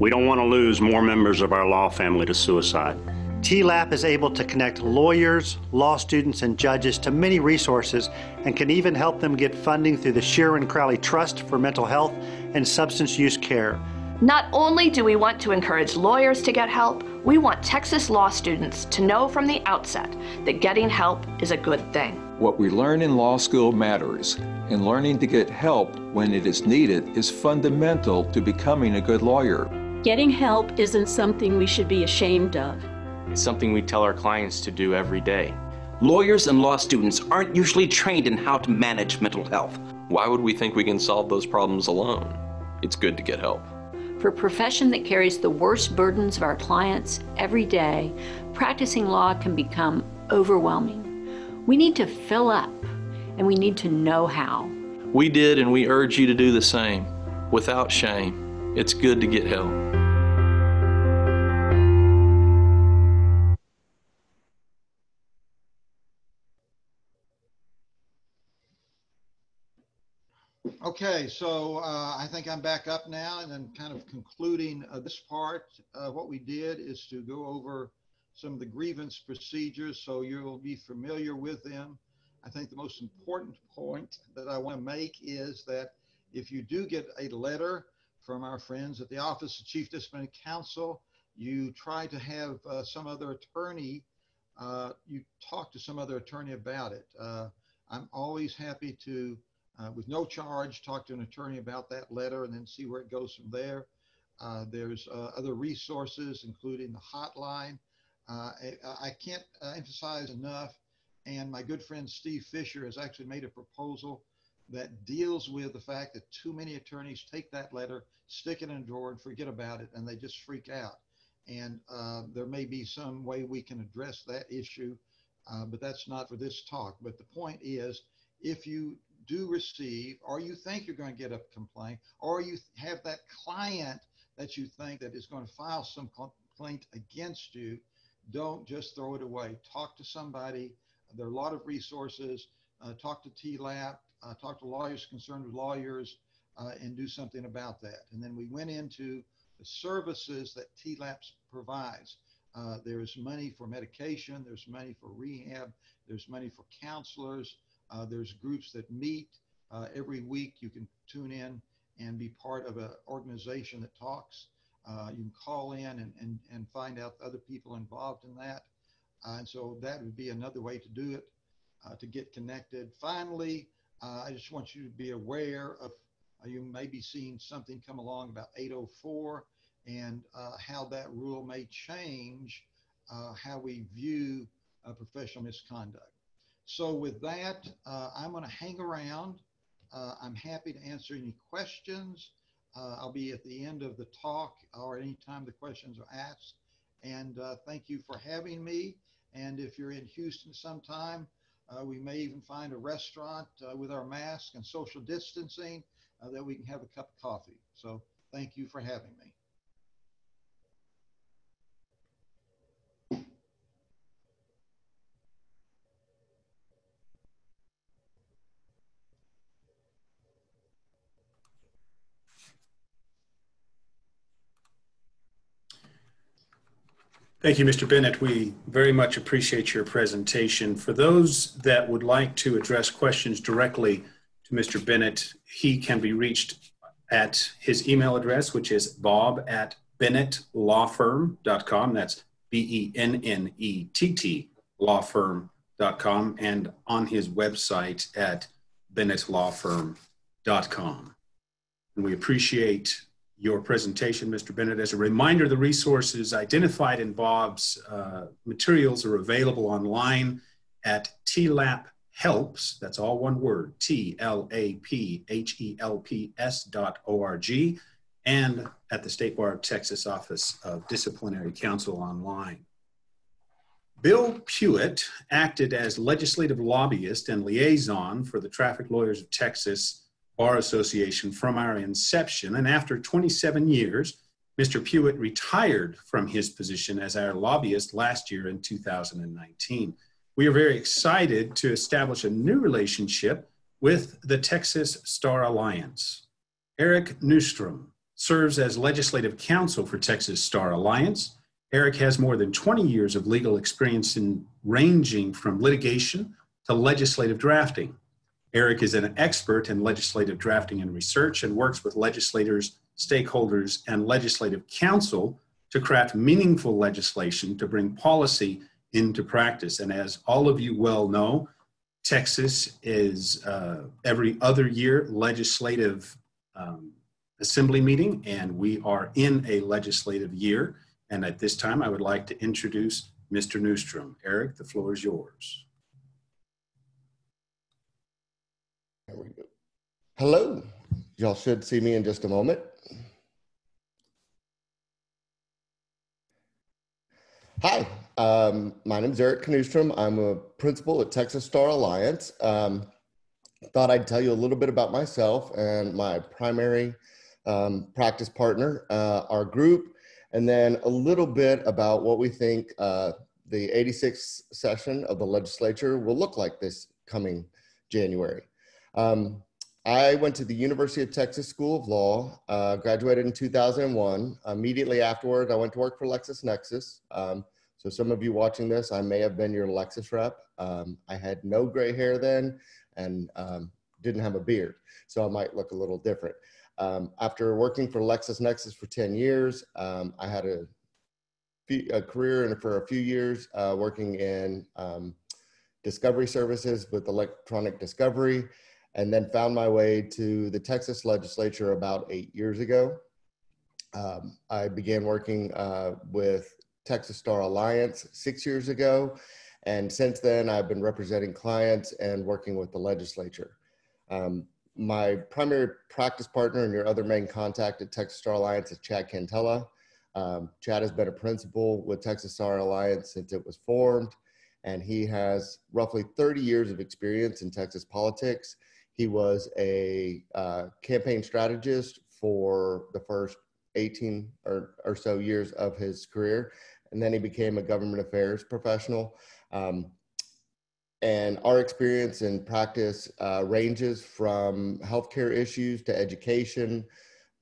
We don't want to lose more members of our law family to suicide. TLAP is able to connect lawyers, law students, and judges to many resources and can even help them get funding through the Sheeran Crowley Trust for Mental Health and Substance Use Care. Not only do we want to encourage lawyers to get help, we want Texas law students to know from the outset that getting help is a good thing. What we learn in law school matters, and learning to get help when it is needed is fundamental to becoming a good lawyer. Getting help isn't something we should be ashamed of. It's something we tell our clients to do every day. Lawyers and law students aren't usually trained in how to manage mental health. Why would we think we can solve those problems alone? It's good to get help. For a profession that carries the worst burdens of our clients every day, practicing law can become overwhelming. We need to fill up, and we need to know how. We did, and we urge you to do the same, without shame. It's good to get help. Okay, so uh, I think I'm back up now and then kind of concluding uh, this part. Uh, what we did is to go over some of the grievance procedures so you'll be familiar with them. I think the most important point that I want to make is that if you do get a letter from our friends at the Office of Chief Disciplinary Counsel, you try to have uh, some other attorney, uh, you talk to some other attorney about it. Uh, I'm always happy to uh, with no charge, talk to an attorney about that letter and then see where it goes from there. Uh, there's uh, other resources, including the hotline. Uh, I, I, can't uh, emphasize enough, and my good friend Steve Fisher has actually made a proposal that deals with the fact that too many attorneys take that letter, stick it in a drawer, and forget about it, and they just freak out. And uh, there may be some way we can address that issue, but that's not for this talk. But the point is, if you do receive, or you think you're going to get a complaint, or you have that client that you think that is going to file some complaint against you, don't just throw it away. Talk to somebody. There are a lot of resources. Uh, talk to TLAP, uh, talk to lawyers concerned with lawyers, uh, and do something about that. And then we went into the services that TLAP provides. Uh, there's money for medication, there's money for rehab, there's money for counselors, there's groups that meet uh, every week. You can tune in and be part of an organization that talks. Uh, you can call in and, and, and find out other people involved in that. Uh, and so that would be another way to do it, uh, to get connected. Finally, uh, I just want you to be aware of, you may be seeing something come along about 804 and how that rule may change how we view professional misconduct. So with that, uh, I'm going to hang around. Uh, I'm happy to answer any questions. Uh, I'll be at the end of the talk or anytime the questions are asked. And uh, thank you for having me. And if you're in Houston sometime, uh, we may even find a restaurant uh, with our mask and social distancing that we can have a cup of coffee. So thank you for having me. Thank you, Mr. Bennett. We very much appreciate your presentation. For those that would like to address questions directly to Mr. Bennett, he can be reached at his email address, which is bob at bennettlawfirm.com. That's B E N N E T T lawfirm.com and on his website at bennettlawfirm.com. And we appreciate your presentation, Mr. Bennett. As a reminder, the resources identified in Bob's uh, materials are available online at TLAP helps, that's all one word, T L A P H E L P S dot O R G, and at the State Bar of Texas Office of Disciplinary Counsel online. Bill Puett acted as legislative lobbyist and liaison for the Traffic Lawyers of Texas Bar Association from our inception, and after 27 years, Mr. Pewitt retired from his position as our lobbyist last year in 2019 we are very excited to establish a new relationship with the Texas Star Alliance. Eric Newstrom serves as legislative counsel for Texas Star Alliance. Eric has more than 20 years of legal experience in ranging from litigation to legislative drafting. Eric is an expert in legislative drafting and research and works with legislators, stakeholders, and legislative counsel to craft meaningful legislation to bring policy into practice. And as all of you well know, Texas is uh, every other year legislative um, assembly meeting, and we are in a legislative year. And at this time, I would like to introduce Mr. Newstrom. Eric, the floor is yours. There we go. Hello. Y'all should see me in just a moment. Hi, um, my name is Eric Newstrom. I'm a principal at Texas Star Alliance. Um, thought I'd tell you a little bit about myself and my primary um, practice partner, uh, our group, and then a little bit about what we think uh, the 86th session of the legislature will look like this coming January. Um, I went to the University of Texas School of Law, uh, graduated in 2001. Immediately afterwards, I went to work for LexisNexis. Um, so some of you watching this, I may have been your Lexis rep. Um, I had no gray hair then and um, didn't have a beard, so I might look a little different. Um, after working for LexisNexis for 10 years, um, I had a, a, career for a few years uh, working in um, discovery services with electronic discovery, and then found my way to the Texas legislature about eight years ago. Um, I began working uh, with Texas Star Alliance six years ago. And since then, I've been representing clients and working with the legislature. Um, my primary practice partner and your other main contact at Texas Star Alliance is Chad Cantella. Um, Chad has been a principal with Texas Star Alliance since it was formed, and he has roughly 30 years of experience in Texas politics. He was a uh, campaign strategist for the first 18 or, or so years of his career and then he became a government affairs professional. Um, and our experience and practice uh, ranges from healthcare issues to education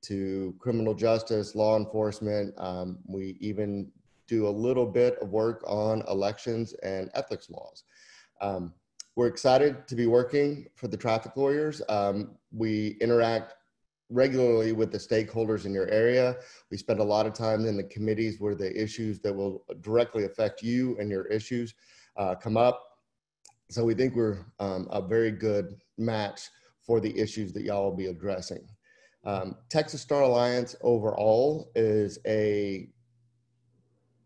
to criminal justice, law enforcement. Um, we even do a little bit of work on elections and ethics laws. Um, we're excited to be working for the traffic lawyers. Um, we interact regularly with the stakeholders in your area. We spend a lot of time in the committees where the issues that will directly affect you and your issues uh, come up. So we think we're um, a very good match for the issues that y'all will be addressing. Um, Texas Star Alliance overall is a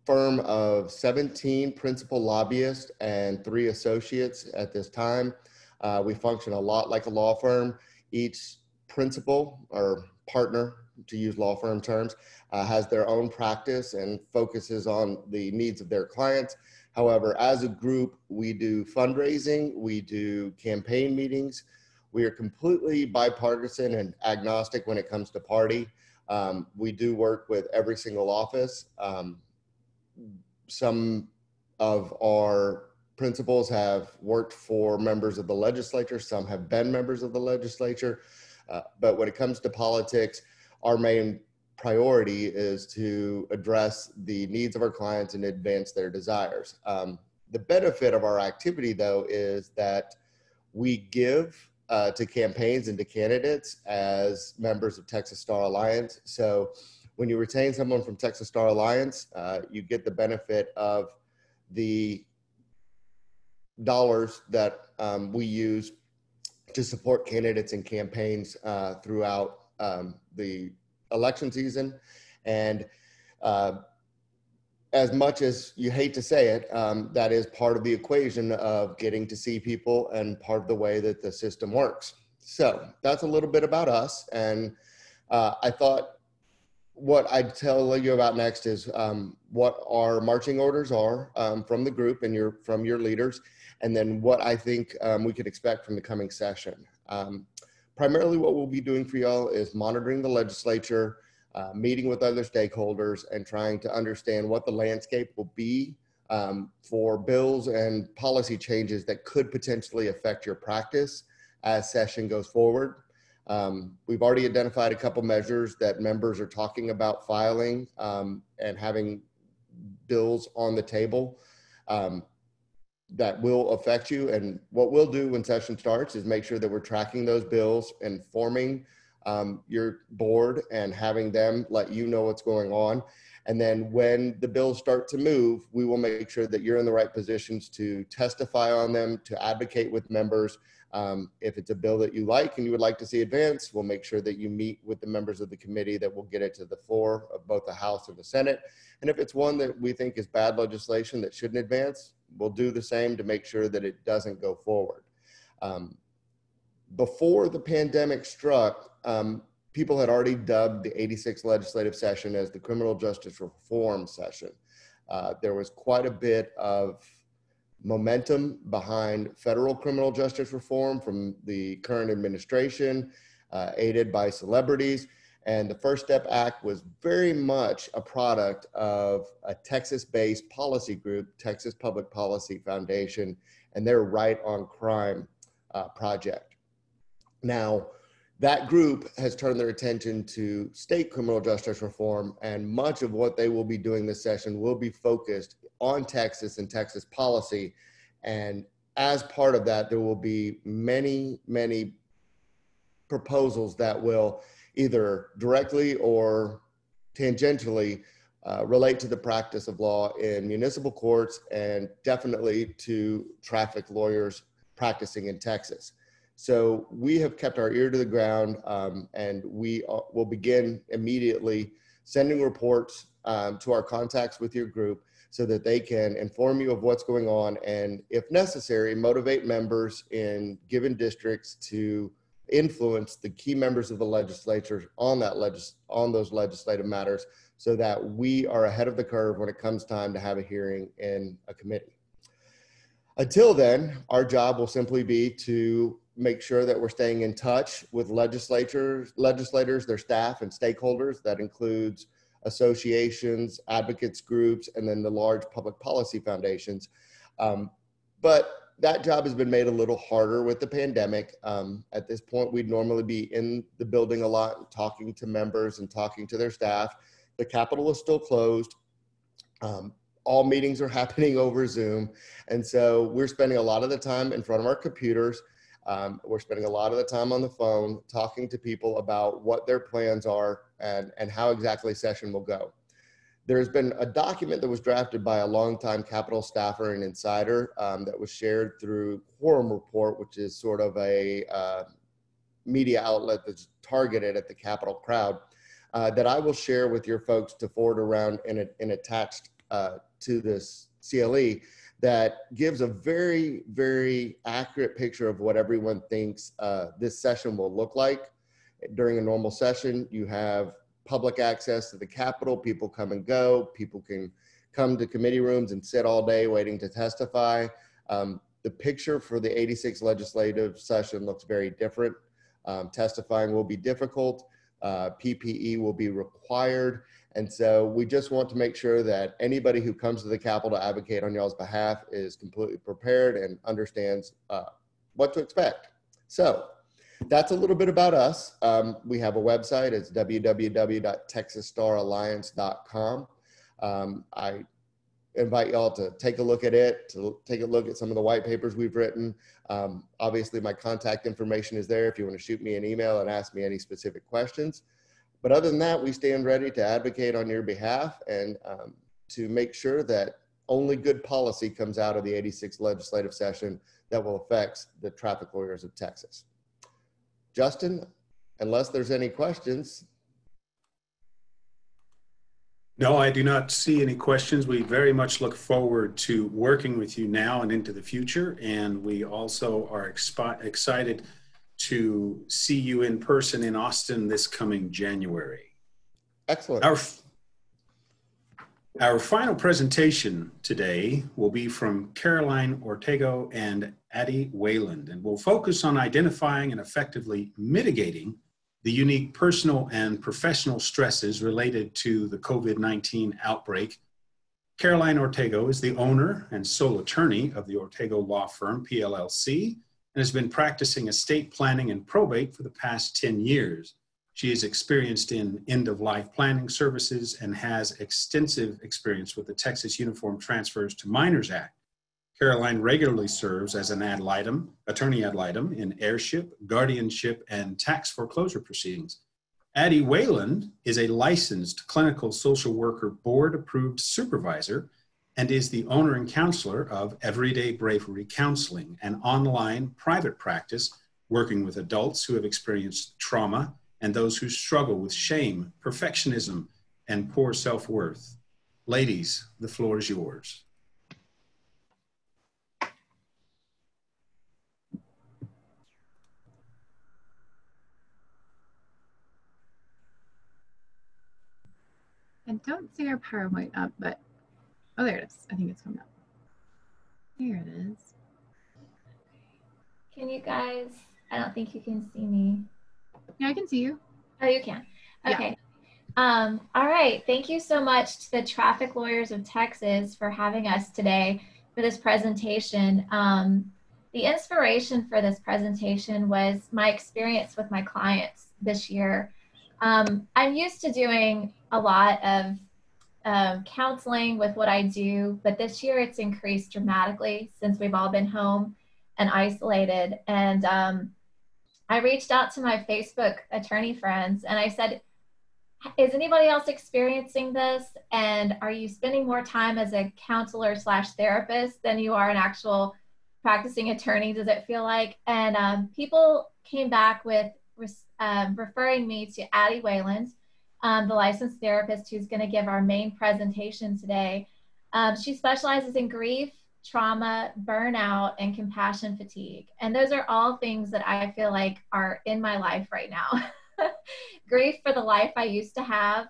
firm of 17 principal lobbyists and three associates at this time. Uh, we function a lot like a law firm. Each principal or partner, to use law firm terms, uh, has their own practice and focuses on the needs of their clients. However, as a group, we do fundraising, we do campaign meetings. We are completely bipartisan and agnostic when it comes to party. Um, we do work with every single office. Um, some of our principals have worked for members of the legislature, some have been members of the legislature. Uh, but when it comes to politics, our main priority is to address the needs of our clients and advance their desires. Um, the benefit of our activity, though, is that we give uh, to campaigns and to candidates as members of Texas Star Alliance. So when you retain someone from Texas Star Alliance, uh, you get the benefit of the dollars that um, we use to support candidates and campaigns uh, throughout um, the election season. And uh, as much as you hate to say it, um, that is part of the equation of getting to see people and part of the way that the system works. So that's a little bit about us. And uh, I thought what I'd tell you about next is um, what our marching orders are um, from the group and your from your leaders, and then what I think um, we could expect from the coming session. Um, primarily, what we'll be doing for y'all is monitoring the legislature, uh, meeting with other stakeholders, and trying to understand what the landscape will be um, for bills and policy changes that could potentially affect your practice as session goes forward. Um, we've already identified a couple measures that members are talking about filing um, and having bills on the table um, that will affect you. And what we'll do when session starts is make sure that we're tracking those bills, informing um, your board and having them let you know what's going on. And then when the bills start to move, we will make sure that you're in the right positions to testify on them, to advocate with members, um, if it's a bill that you like and you would like to see advance, we'll make sure that you meet with the members of the committee that will get it to the floor of both the House and the Senate. And if it's one that we think is bad legislation that shouldn't advance, we'll do the same to make sure that it doesn't go forward. Um, before the pandemic struck, um, people had already dubbed the 86th legislative session as the criminal justice reform session. Uh, there was quite a bit of momentum behind federal criminal justice reform from the current administration, uh, aided by celebrities. And the First Step Act was very much a product of a Texas based policy group, Texas Public Policy Foundation, and their Right on Crime uh, project. Now, that group has turned their attention to state criminal justice reform, and much of what they will be doing this session will be focused on Texas and Texas policy. And as part of that, there will be many, many proposals that will either directly or tangentially uh, relate to the practice of law in municipal courts and definitely to traffic lawyers practicing in Texas. So we have kept our ear to the ground um, and we uh, will begin immediately sending reports um, to our contacts with your group so that they can inform you of what's going on and, if necessary, motivate members in given districts to influence the key members of the legislature on that legis- on those legislative matters so that we are ahead of the curve when it comes time to have a hearing in a committee. Until then, our job will simply be to make sure that we're staying in touch with legislators, legislators, their staff, and stakeholders. That includes associations, advocates groups, and then the large public policy foundations. Um, but that job has been made a little harder with the pandemic. Um, at this point, we'd normally be in the building a lot, talking to members and talking to their staff. The Capitol is still closed. Um, all meetings are happening over Zoom. And so we're spending a lot of the time in front of our computers. Um, we're spending a lot of the time on the phone talking to people about what their plans are and, and how exactly session will go. There's been a document that was drafted by a longtime Capitol staffer and insider um, that was shared through Quorum Report, which is sort of a uh, media outlet that's targeted at the Capitol crowd, uh, that I will share with your folks to forward around and, and attached uh, to this CLE that gives a very, very accurate picture of what everyone thinks uh, this session will look like during a normal session. You have public access to the Capitol. People come and go. People can come to committee rooms and sit all day waiting to testify. Um, the picture for the 86 legislative session looks very different. Um, testifying will be difficult. Uh, PPE will be required. And so we just want to make sure that anybody who comes to the Capitol to advocate on y'all's behalf is completely prepared and understands uh, what to expect. So that's a little bit about us. Um, we have a website. It's www.texasstaralliance.com. Um, I invite y'all to take a look at it, to take a look at some of the white papers we've written. Um, obviously, my contact information is there if you want to shoot me an email and ask me any specific questions. But other than that, we stand ready to advocate on your behalf and um, to make sure that only good policy comes out of the 86th legislative session that will affect the traffic lawyers of Texas. Justin, unless there's any questions, No, I do not see any questions. We very much look forward to working with you now and into the future. And we also are expi- excited to see you in person in Austin this coming January. Excellent. Our, our final presentation today will be from Caroline Ortego and Addie Wayland, and will focus on identifying and effectively mitigating the unique personal and professional stresses related to the COVID 19 outbreak. Caroline Ortego is the owner and sole attorney of the Ortego Law Firm, PLLC, and has been practicing estate planning and probate for the past 10 years. She is experienced in end of life planning services and has extensive experience with the Texas Uniform Transfers to Minors Act Caroline regularly serves as an ad litem, attorney ad litem in heirship, guardianship, and tax foreclosure proceedings. Addie Wayland is a licensed clinical social worker board approved supervisor and is the owner and counselor of Everyday Bravery Counseling, an online private practice working with adults who have experienced trauma and those who struggle with shame, perfectionism, and poor self worth. Ladies, the floor is yours. I don't see our PowerPoint up, but oh, there it is. I think it's coming up. Here it is. Can you guys? I don't think you can see me. Yeah, I can see you. Oh, you can. Okay. Yeah. Um, all right. Thank you so much to the Traffic Lawyers of Texas for having us today for this presentation. Um, the inspiration for this presentation was my experience with my clients this year. Um, I'm used to doing a lot of um, counseling with what I do, but this year it's increased dramatically since we've all been home and isolated. And um, I reached out to my Facebook attorney friends and I said, is anybody else experiencing this? And are you spending more time as a counselor slash therapist than you are an actual practicing attorney? Does it feel like? And um, people came back with um, referring me to Addie Wayland, um, the licensed therapist who's going to give our main presentation today. Um, she specializes in grief, trauma, burnout, and compassion fatigue. And those are all things that I feel like are in my life right now. grief for the life I used to have,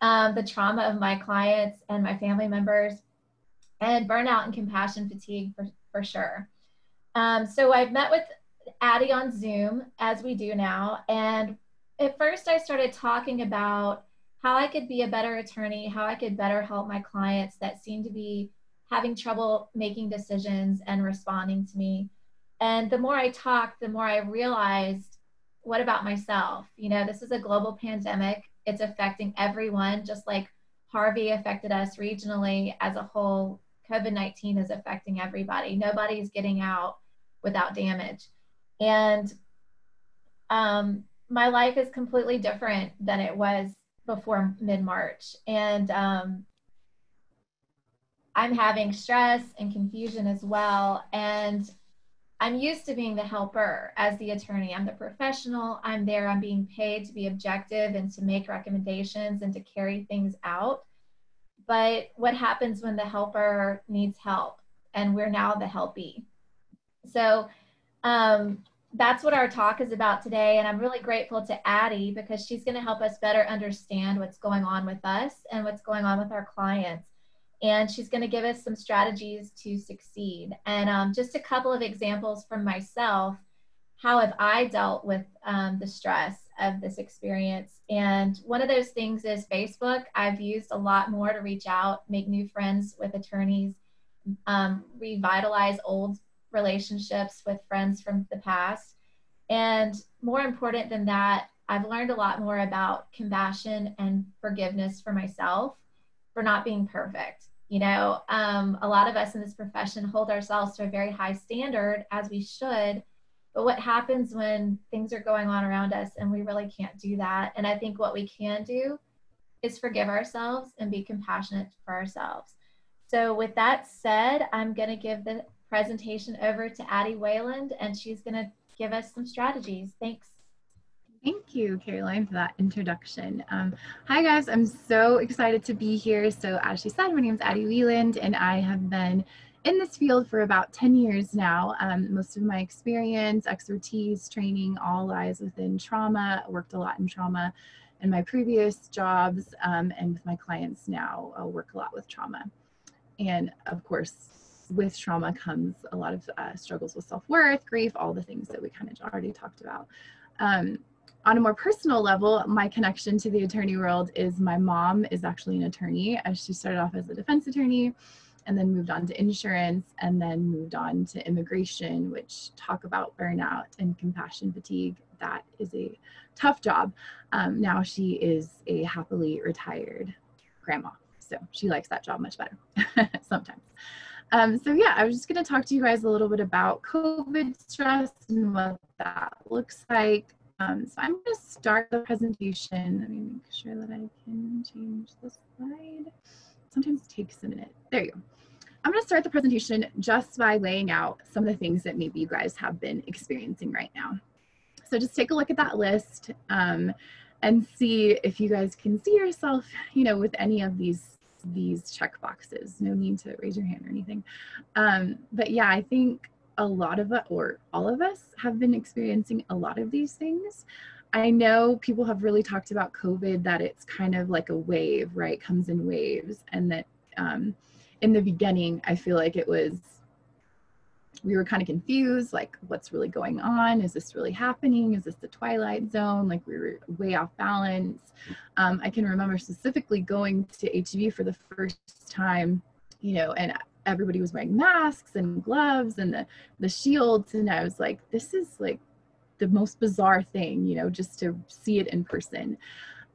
um, the trauma of my clients and my family members, and burnout and compassion fatigue for, for sure. Um, so I've met with Addie on Zoom as we do now. And at first, I started talking about how I could be a better attorney, how I could better help my clients that seem to be having trouble making decisions and responding to me. And the more I talked, the more I realized what about myself? You know, this is a global pandemic, it's affecting everyone, just like Harvey affected us regionally as a whole. COVID 19 is affecting everybody. Nobody's getting out without damage. And um, my life is completely different than it was before mid March. And um, I'm having stress and confusion as well. And I'm used to being the helper as the attorney. I'm the professional. I'm there. I'm being paid to be objective and to make recommendations and to carry things out. But what happens when the helper needs help? And we're now the helpee. So um, that's what our talk is about today. And I'm really grateful to Addie because she's going to help us better understand what's going on with us and what's going on with our clients. And she's going to give us some strategies to succeed. And um, just a couple of examples from myself. How have I dealt with um, the stress of this experience? And one of those things is Facebook. I've used a lot more to reach out, make new friends with attorneys, um, revitalize old relationships with friends from the past. And more important than that, I've learned a lot more about compassion and forgiveness for myself for not being perfect. You know, um, a lot of us in this profession hold ourselves to a very high standard, as we should. But what happens when things are going on around us and we really can't do that? And I think what we can do is forgive ourselves and be compassionate for ourselves. So, with that said, I'm going to give the presentation over to Addie Wayland, and she's going to give us some strategies. Thanks. Thank you, Caroline, for that introduction. Um, hi, guys. I'm so excited to be here. So, as she said, my name is Addie Wieland, and I have been in this field for about 10 years now. Um, most of my experience, expertise, training all lies within trauma. I worked a lot in trauma in my previous jobs, um, and with my clients now, I work a lot with trauma. And of course, with trauma comes a lot of uh, struggles with self worth, grief, all the things that we kind of already talked about. Um, on a more personal level, my connection to the attorney world is my mom is actually an attorney. She started off as a defense attorney and then moved on to insurance and then moved on to immigration, which talk about burnout and compassion fatigue. That is a tough job. Um, now she is a happily retired grandma. So she likes that job much better sometimes. Um, so yeah, I was just going to talk to you guys a little bit about COVID stress and what that looks like. Um, so I'm going to start the presentation. Let me make sure that I can change the slide. Sometimes it takes a minute. There you go. I'm going to start the presentation just by laying out some of the things that maybe you guys have been experiencing right now. So just take a look at that list um, and see if you guys can see yourself, you know, with any of these these check boxes. No need to raise your hand or anything. Um, but yeah, I think a lot of us, or all of us, have been experiencing a lot of these things. I know people have really talked about COVID that it's kind of like a wave, right? Comes in waves, and that um, in the beginning, I feel like it was we were kind of confused like what's really going on? Is this really happening? Is this the twilight zone? Like we were way off balance. Um, i can remember specifically going to HEB for the first time you know and everybody was wearing masks and gloves and the the shields. And i was like this is like the most bizarre thing you know just to see it in person.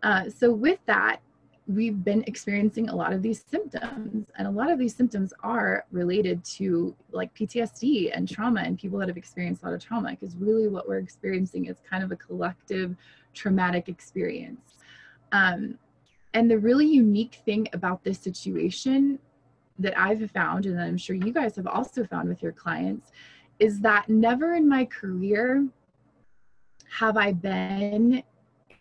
Uh, so with that we've been experiencing a lot of these symptoms. And a lot of these symptoms are related to like ptsd and trauma and people that have experienced a lot of trauma because really what we're experiencing is kind of a collective traumatic experience. Um, and the really unique thing about this situation that I've found, and I'm sure you guys have also found with your clients, is that never in my career have I been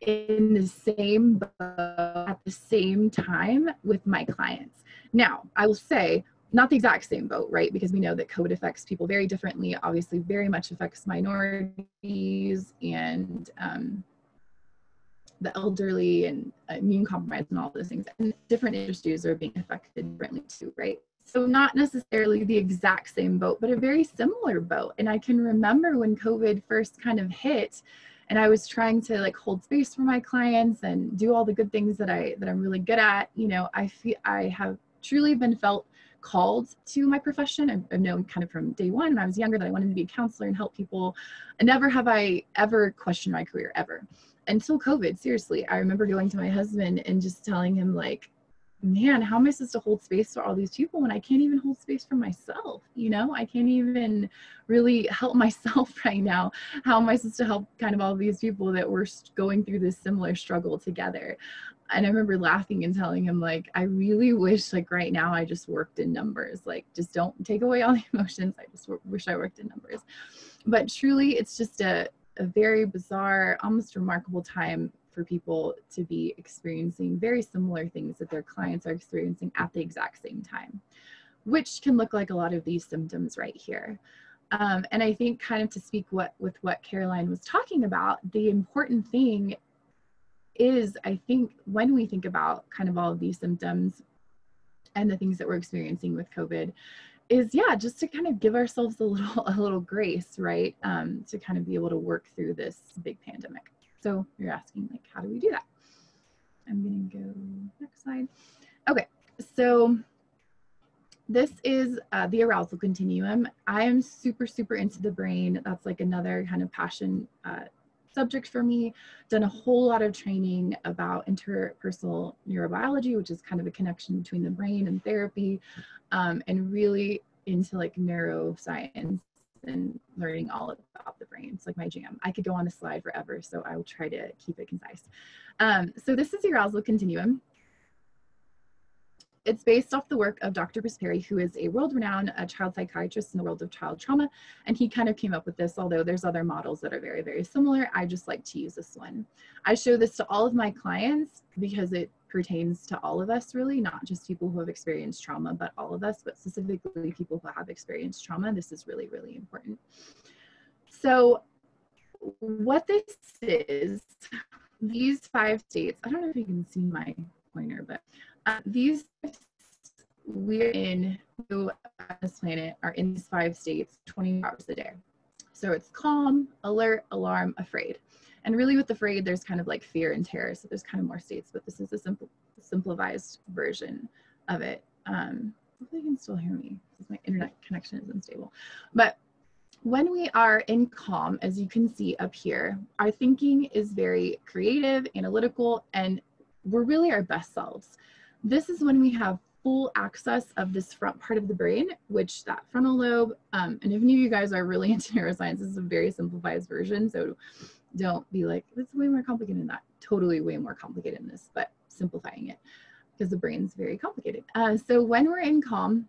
in the same boat at the same time with my clients. Now, I will say, not the exact same boat, right? Because we know that COVID affects people very differently. Obviously, very much affects minorities and um, the elderly and uh, immune compromised and all those things. And different industries are being affected differently too, right? So not necessarily the exact same boat, but a very similar boat. And I can remember when COVID first kind of hit, and I was trying to like hold space for my clients and do all the good things that I that I'm really good at. You know, I feel I have truly been felt called to my profession. I've, I've, known kind of from day one when I was younger that I wanted to be a counselor and help people. And never have I ever questioned my career ever until COVID. Seriously, I remember going to my husband and just telling him like, man, how am I supposed to hold space for all these people when I can't even hold space for myself? You know, I can't even really help myself right now. How am I supposed to help kind of all these people that were going through this similar struggle together? And I remember laughing and telling him, like, I really wish, like, right now I just worked in numbers. Like, just don't take away all the emotions. I just wish I worked in numbers. But truly, it's just a, a very bizarre, almost remarkable time for people to be experiencing very similar things that their clients are experiencing at the exact same time, which can look like a lot of these symptoms right here. Um, and I think kind of to speak what with what Caroline was talking about, the important thing is I think when we think about kind of all of these symptoms and the things that we're experiencing with COVID, is yeah, just to kind of give ourselves a little a little grace, right? Um, to kind of be able to work through this big pandemic. So you're asking like, how do we do that? I'm gonna go next slide. Okay, so this is uh, the arousal continuum. I am super, super into the brain. That's like another kind of passion uh, subject for me. Done a whole lot of training about interpersonal neurobiology, which is kind of a connection between the brain and therapy, um, and really into like neuroscience and learning all about the brain. It's like my jam. I could go on a slide forever, so I will try to keep it concise. Um, so this is the arousal continuum. It's based off the work of Dr. Perry, who is a world-renowned uh, child psychiatrist in the world of child trauma. And he kind of came up with this, although there's other models that are very, very similar. I just like to use this one. I show this to all of my clients because it pertains to all of us really, not just people who have experienced trauma, but all of us, but specifically people who have experienced trauma. This is really, really important. So what this is, these five states, I don't know if you can see my pointer, but uh, these we're in on this planet are in these five states 20 hours a day. So it's calm, alert, alarm, afraid. And really with afraid, there's kind of like fear and terror. So there's kind of more states, but this is a simple, simplified version of it. Um, hopefully you can still hear me because my internet connection is unstable. But when we are in calm, as you can see up here, our thinking is very creative, analytical, and we're really our best selves. This is when we have full access of this front part of the brain, which that frontal lobe, um, and if any of you guys are really into neuroscience, this is a very simplified version. So don't be like, it's way more complicated than that. Totally way more complicated than this, but simplifying it because the brain's very complicated. Uh, so when we're in calm,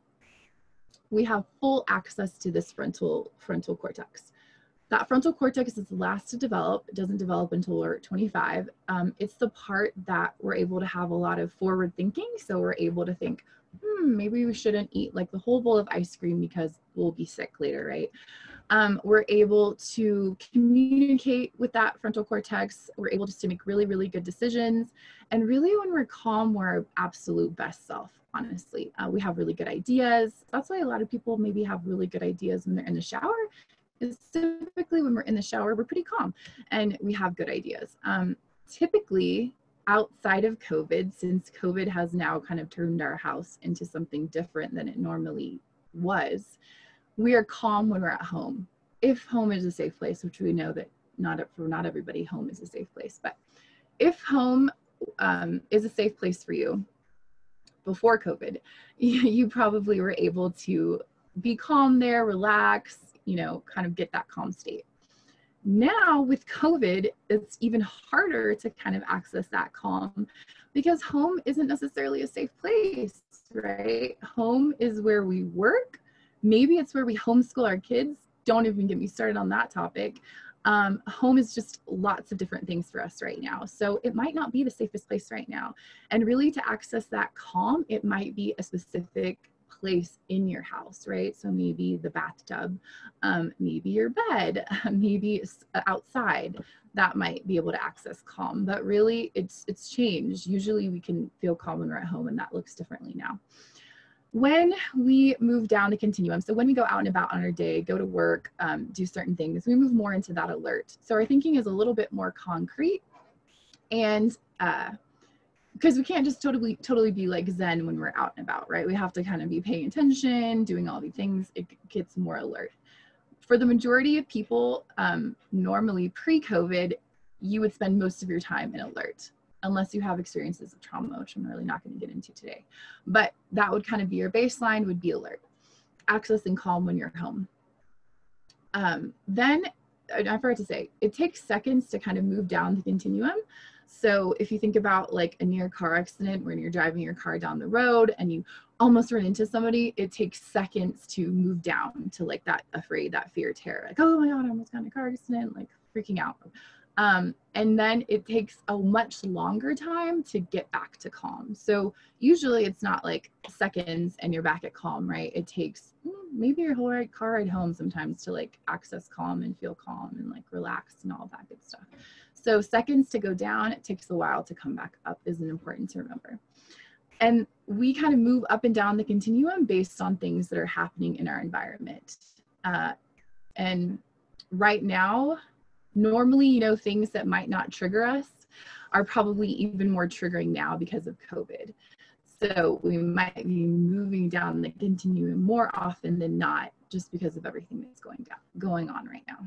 we have full access to this frontal frontal cortex. That frontal cortex is the last to develop. It doesn't develop until we're 25. Um, it's the part that we're able to have a lot of forward thinking. So we're able to think, hmm, maybe we shouldn't eat like the whole bowl of ice cream because we'll be sick later, right? Um, we're able to communicate with that frontal cortex. We're able just to make really, really good decisions. And really, when we're calm, we're our absolute best self honestly. Uh, we have really good ideas. That's why a lot of people maybe have really good ideas when they're in the shower. Is typically when we're in the shower, we're pretty calm and we have good ideas. Um, typically, outside of COVID, since COVID has now kind of turned our house into something different than it normally was, we are calm when we're at home. If home is a safe place, which we know that not for not everybody, home is a safe place, but if home um, is a safe place for you, before COVID, you probably were able to be calm there, relax, you know, kind of get that calm state. Now with COVID, it's even harder to kind of access that calm because home isn't necessarily a safe place, right? Home is where we work. Maybe it's where we homeschool our kids. Don't even get me started on that topic um, home is just lots of different things for us right now. So it might not be the safest place right now. And really to access that calm, it might be a specific place in your house, right? So maybe the bathtub, um, maybe your bed, maybe uh, outside that might be able to access calm. But really it's, it's changed. Usually we can feel calm when we're at home and that looks differently now when we move down the continuum, so when we go out and about on our day, go to work, um, do certain things, we move more into that alert. So our thinking is a little bit more concrete and because we can't just totally totally be like zen when we're out and about right we have to kind of be paying attention doing all these things it gets more alert for the majority of people um, normally pre-covid you would spend most of your time in alert unless you have experiences of trauma, which I'm really not going to get into today. But that would kind of be your baseline would be alert, access and calm when you're home. Um, then I forgot to say, it takes seconds to kind of move down the continuum. So if you think about like a near car accident when you're driving your car down the road and you almost run into somebody, it takes seconds to move down to like that afraid, that fear, terror, like, oh my God, I almost got in a car accident, like freaking out. Um, and then it takes a much longer time to get back to calm. So usually it's not like seconds and you're back at calm, right? It takes mm, maybe your whole ride, car ride home sometimes to like access calm and feel calm and like relaxed and all that good stuff. So seconds to go down, it takes a while to come back up is important to remember. And we kind of move up and down the continuum based on things that are happening in our environment. Uh, and right now, normally, you know, things that might not trigger us are probably even more triggering now because of COVID. So we might be moving down the continuum more often than not just because of everything that's going down, going on right now.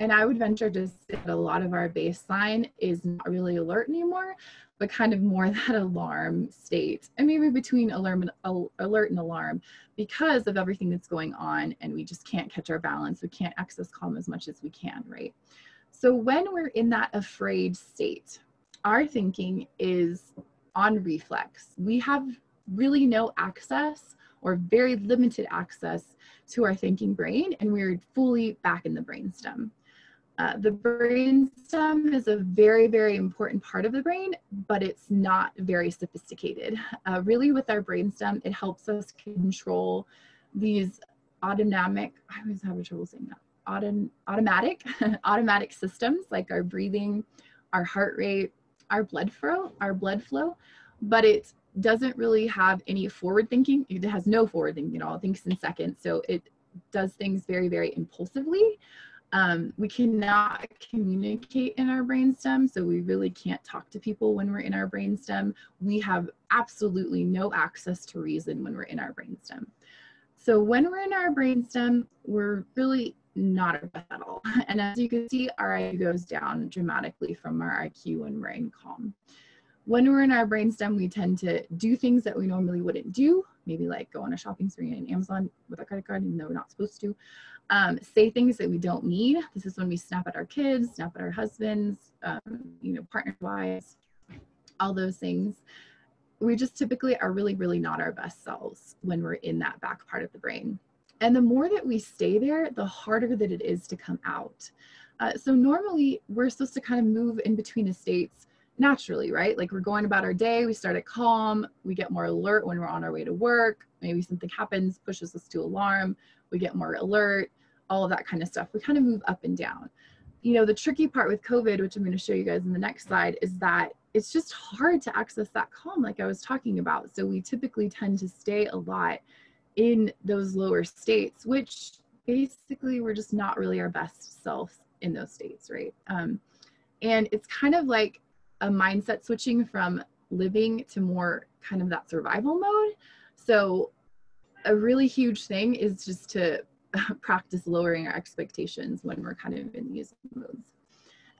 And I would venture to say that a lot of our baseline is not really alert anymore, but kind of more that alarm state and maybe between alarm and, alert and alarm because of everything that's going on and we just can't catch our balance. We can't access calm as much as we can, right? So when we're in that afraid state, our thinking is on reflex. We have really no access or very limited access to our thinking brain, and we're fully back in the brainstem. Uh, the brainstem is a very, very important part of the brain, but it's not very sophisticated. Uh, really, with our brainstem, it helps us control these autonomic, I always have trouble saying that, Autom automatic, automatic systems like our breathing, our heart rate, our blood flow, our blood flow, but it doesn't really have any forward thinking. It has no forward thinking at all. It thinks in seconds. So it does things very, very impulsively. Um, we cannot communicate in our brainstem, so we really can't talk to people when we're in our brainstem. We have absolutely no access to reason when we're in our brainstem. So when we're in our brainstem, we're really not at all. And as you can see, our IQ goes down dramatically from our IQ when we're in calm. When we're in our brainstem, we tend to do things that we normally wouldn't do, maybe like go on a shopping spree in Amazon with a credit card, even though we're not supposed to um, say things that we don't need. This is when we snap at our kids, snap at our husbands, um, you know, partner wives, all those things. We just typically are really, really not our best selves when we're in that back part of the brain. And the more that we stay there, the harder that it is to come out. Uh, so normally we're supposed to kind of move in between the states naturally, right? Like we're going about our day, we start at calm, we get more alert when we're on our way to work, maybe something happens, pushes us to alarm, we get more alert, all of that kind of stuff. We kind of move up and down. You know, the tricky part with COVID, which I'm going to show you guys in the next slide, is that it's just hard to access that calm like I was talking about. So we typically tend to stay a lot in those lower states, which basically we're just not really our best self in those states, right? Um, and it's kind of like a mindset switching from living to more kind of that survival mode. So a really huge thing is just to practice lowering our expectations when we're kind of in these modes.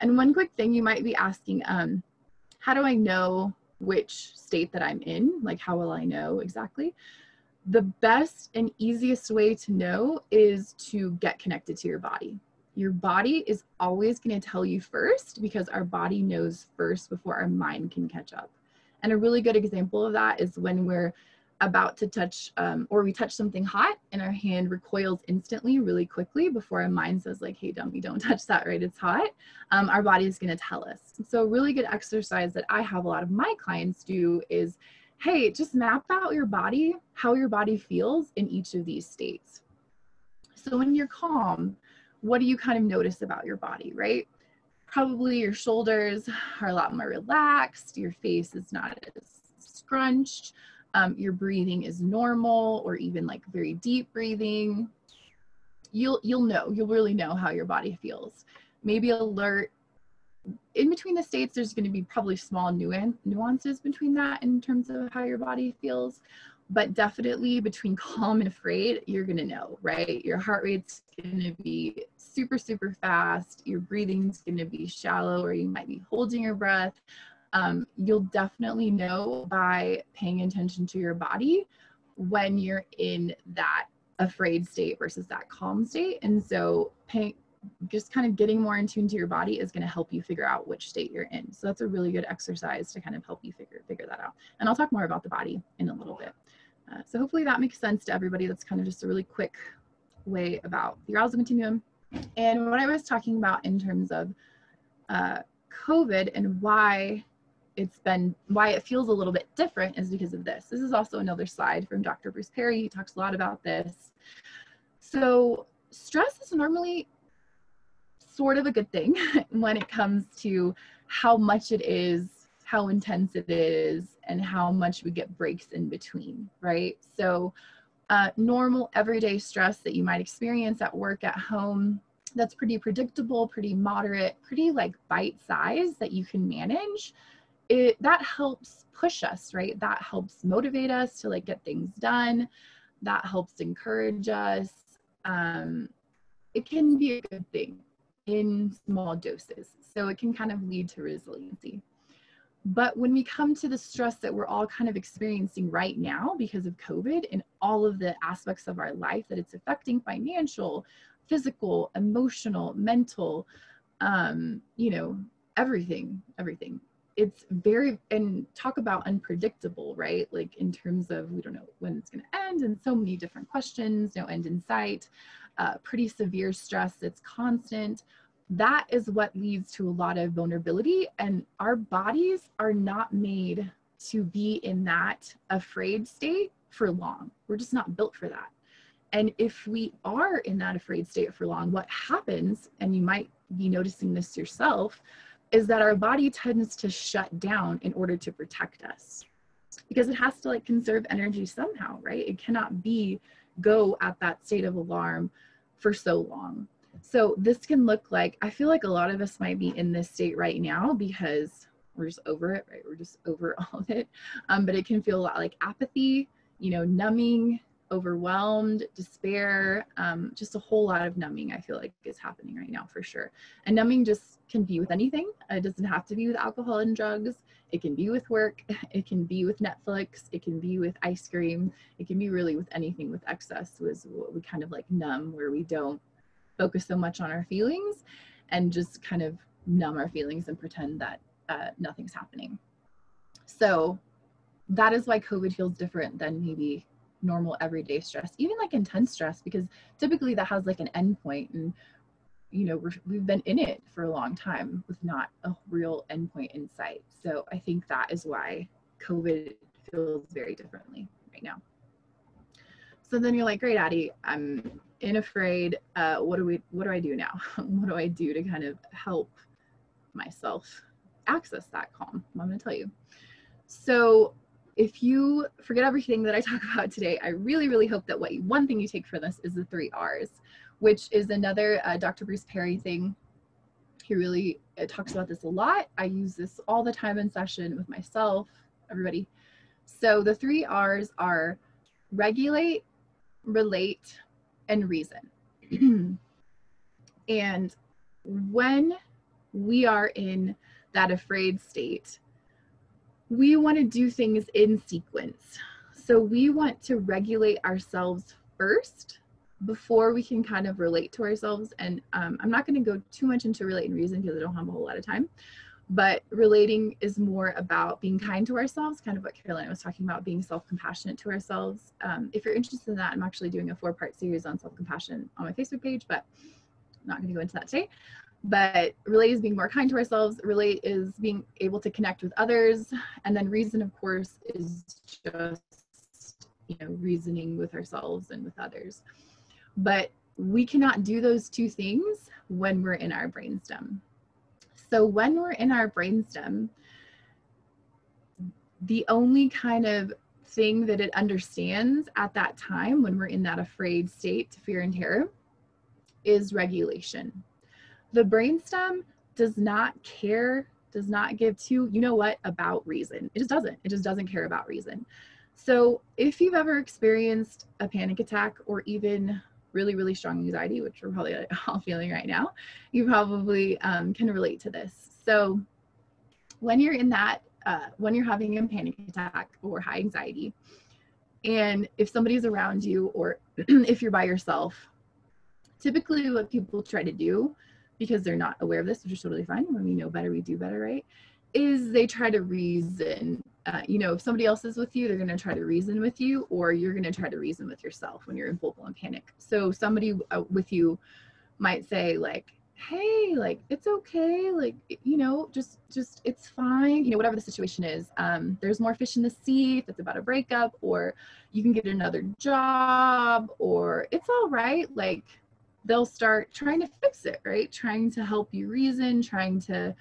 And one quick thing you might be asking, um, how do I know which state that I'm in? Like, how will I know exactly? The best and easiest way to know is to get connected to your body. Your body is always going to tell you first because our body knows first before our mind can catch up. And a really good example of that is when we're about to touch um, or we touch something hot and our hand recoils instantly really quickly before our mind says like hey dummy don't touch that right? It's hot. Um, our body is going to tell us. So a really good exercise that i have a lot of my clients do is hey just map out your body how your body feels in each of these states. So when you're calm what do you kind of notice about your body right? Probably your shoulders are a lot more relaxed your face is not as scrunched um, your breathing is normal or even like very deep breathing, you'll you'll know you'll really know how your body feels. Maybe alert. In between the states, there's going to be probably small nuances between that in terms of how your body feels, but definitely between calm and afraid, you're going to know, right? Your heart rate's going to be super, super fast. Your breathing's going to be shallow, or you might be holding your breath um, you'll definitely know by paying attention to your body when you're in that afraid state versus that calm state. And so paying, just kind of getting more in tune to your body is going to help you figure out which state you're in. So that's a really good exercise to kind of help you figure figure that out. And I'll talk more about the body in a little bit. Uh, so hopefully that makes sense to everybody. That's kind of just a really quick way about the arousal continuum. And what I was talking about in terms of uh, COVID and why it's been why it feels a little bit different is because of this. This is also another slide from Dr. Bruce Perry. He talks a lot about this. So stress is normally sort of a good thing when it comes to how much it is, how intense it is, and how much we get breaks in between, right? So uh, normal everyday stress that you might experience at work, at home, that's pretty predictable, pretty moderate, pretty like bite size that you can manage it that helps push us right? That helps motivate us to like get things done. That helps encourage us. Um, it can be a good thing in small doses so it can kind of lead to resiliency. But when we come to the stress that we're all kind of experiencing right now because of covid and all of the aspects of our life that it's affecting financial physical emotional mental um, you know everything everything it's very and talk about unpredictable right? Like in terms of we don't know when it's going to end and so many different questions no end in sight uh, pretty severe stress it's constant. That is what leads to a lot of vulnerability and our bodies are not made to be in that afraid state for long. We're just not built for that. And if we are in that afraid state for long what happens and you might be noticing this yourself is that our body tends to shut down in order to protect us. Because it has to like conserve energy somehow right? It cannot be go at that state of alarm for so long. So this can look like i feel like a lot of us might be in this state right now because we're just over it right? We're just over all of it. Um, but it can feel a lot like apathy you know numbing overwhelmed, despair, um, just a whole lot of numbing, I feel like is happening right now for sure. And numbing just can be with anything. It doesn't have to be with alcohol and drugs. It can be with work. It can be with Netflix. It can be with ice cream. It can be really with anything with excess was what we kind of like numb where we don't focus so much on our feelings and just kind of numb our feelings and pretend that uh, nothing's happening. So that is why COVID feels different than maybe normal everyday stress, even like intense stress, because typically that has like an endpoint and you know we have been in it for a long time with not a real endpoint in sight. So I think that is why COVID feels very differently right now. So then you're like, great, Addie, I'm in afraid. Uh, what do we? What do I do now? what do I do to kind of help myself access that calm? I'm going to tell you. So if you forget everything that I talk about today, I really, really hope that what you, one thing you take for this is the three R's, which is another uh, Dr. Bruce Perry thing. He really uh, talks about this a lot. I use this all the time in session with myself, everybody. So the three R's are regulate, relate, and reason. and when we are in that afraid state, we want to do things in sequence. So we want to regulate ourselves first before we can kind of relate to ourselves. And um, I'm not going to go too much into relate and reason because I don't have a whole lot of time. But relating is more about being kind to ourselves, kind of what Carolina was talking about, being self compassionate to ourselves. Um, if you're interested in that, I'm actually doing a four part series on self compassion on my Facebook page, but I'm not going to go into that today but relate is being more kind to ourselves relate is being able to connect with others. And then reason of course is just you know reasoning with ourselves and with others. But we cannot do those two things when we're in our brainstem. So when we're in our brainstem the only kind of thing that it understands at that time when we're in that afraid state fear and terror is regulation the brainstem does not care, does not give to, you know what, about reason. It just doesn't. It just doesn't care about reason. So if you've ever experienced a panic attack or even really, really strong anxiety, which we're probably all feeling right now, you probably um, can relate to this. So when you're in that, uh, when you're having a panic attack or high anxiety, and if somebody's around you or if you're by yourself, typically what people try to do because they're not aware of this, which is totally fine. When we know better, we do better, right? Is they try to reason. Uh, you know, if somebody else is with you, they're going to try to reason with you, or you're going to try to reason with yourself when you're in full blown panic. So somebody uh, with you might say like, "Hey, like it's okay, like you know, just just it's fine, you know, whatever the situation is. Um, there's more fish in the sea if it's about a breakup, or you can get another job, or it's all right, like." They'll start trying to fix it right? Trying to help you reason trying to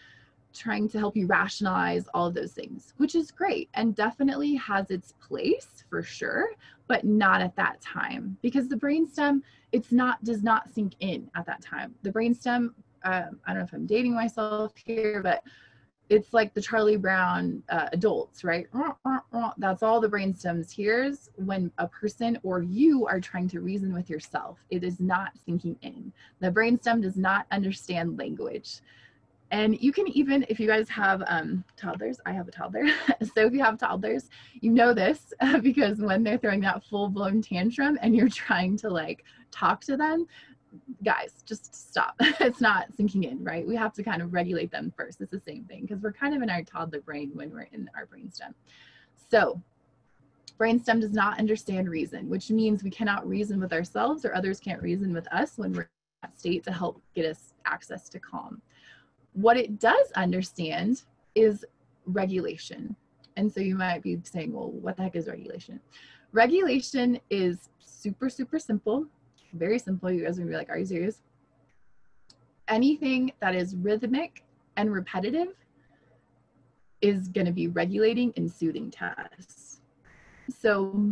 trying to help you rationalize all of those things which is great and definitely has its place for sure but not at that time because the brainstem it's not does not sink in at that time. The brainstem um, i don't know if i'm dating myself here but it's like the Charlie Brown uh, adults, right? That's all the brainstem hears when a person or you are trying to reason with yourself. It is not sinking in. The brainstem does not understand language. And you can even, if you guys have um, toddlers, I have a toddler. so if you have toddlers, you know this because when they're throwing that full blown tantrum and you're trying to like talk to them, guys, just stop. it's not sinking in, right? We have to kind of regulate them first. It's the same thing because we're kind of in our toddler brain when we're in our brainstem. So, brainstem does not understand reason, which means we cannot reason with ourselves or others can't reason with us when we're in that state to help get us access to calm. What it does understand is regulation. And so you might be saying, well, what the heck is regulation? Regulation is super, super simple very simple. You guys gonna be like, are you serious? Anything that is rhythmic and repetitive is gonna be regulating and soothing to us. So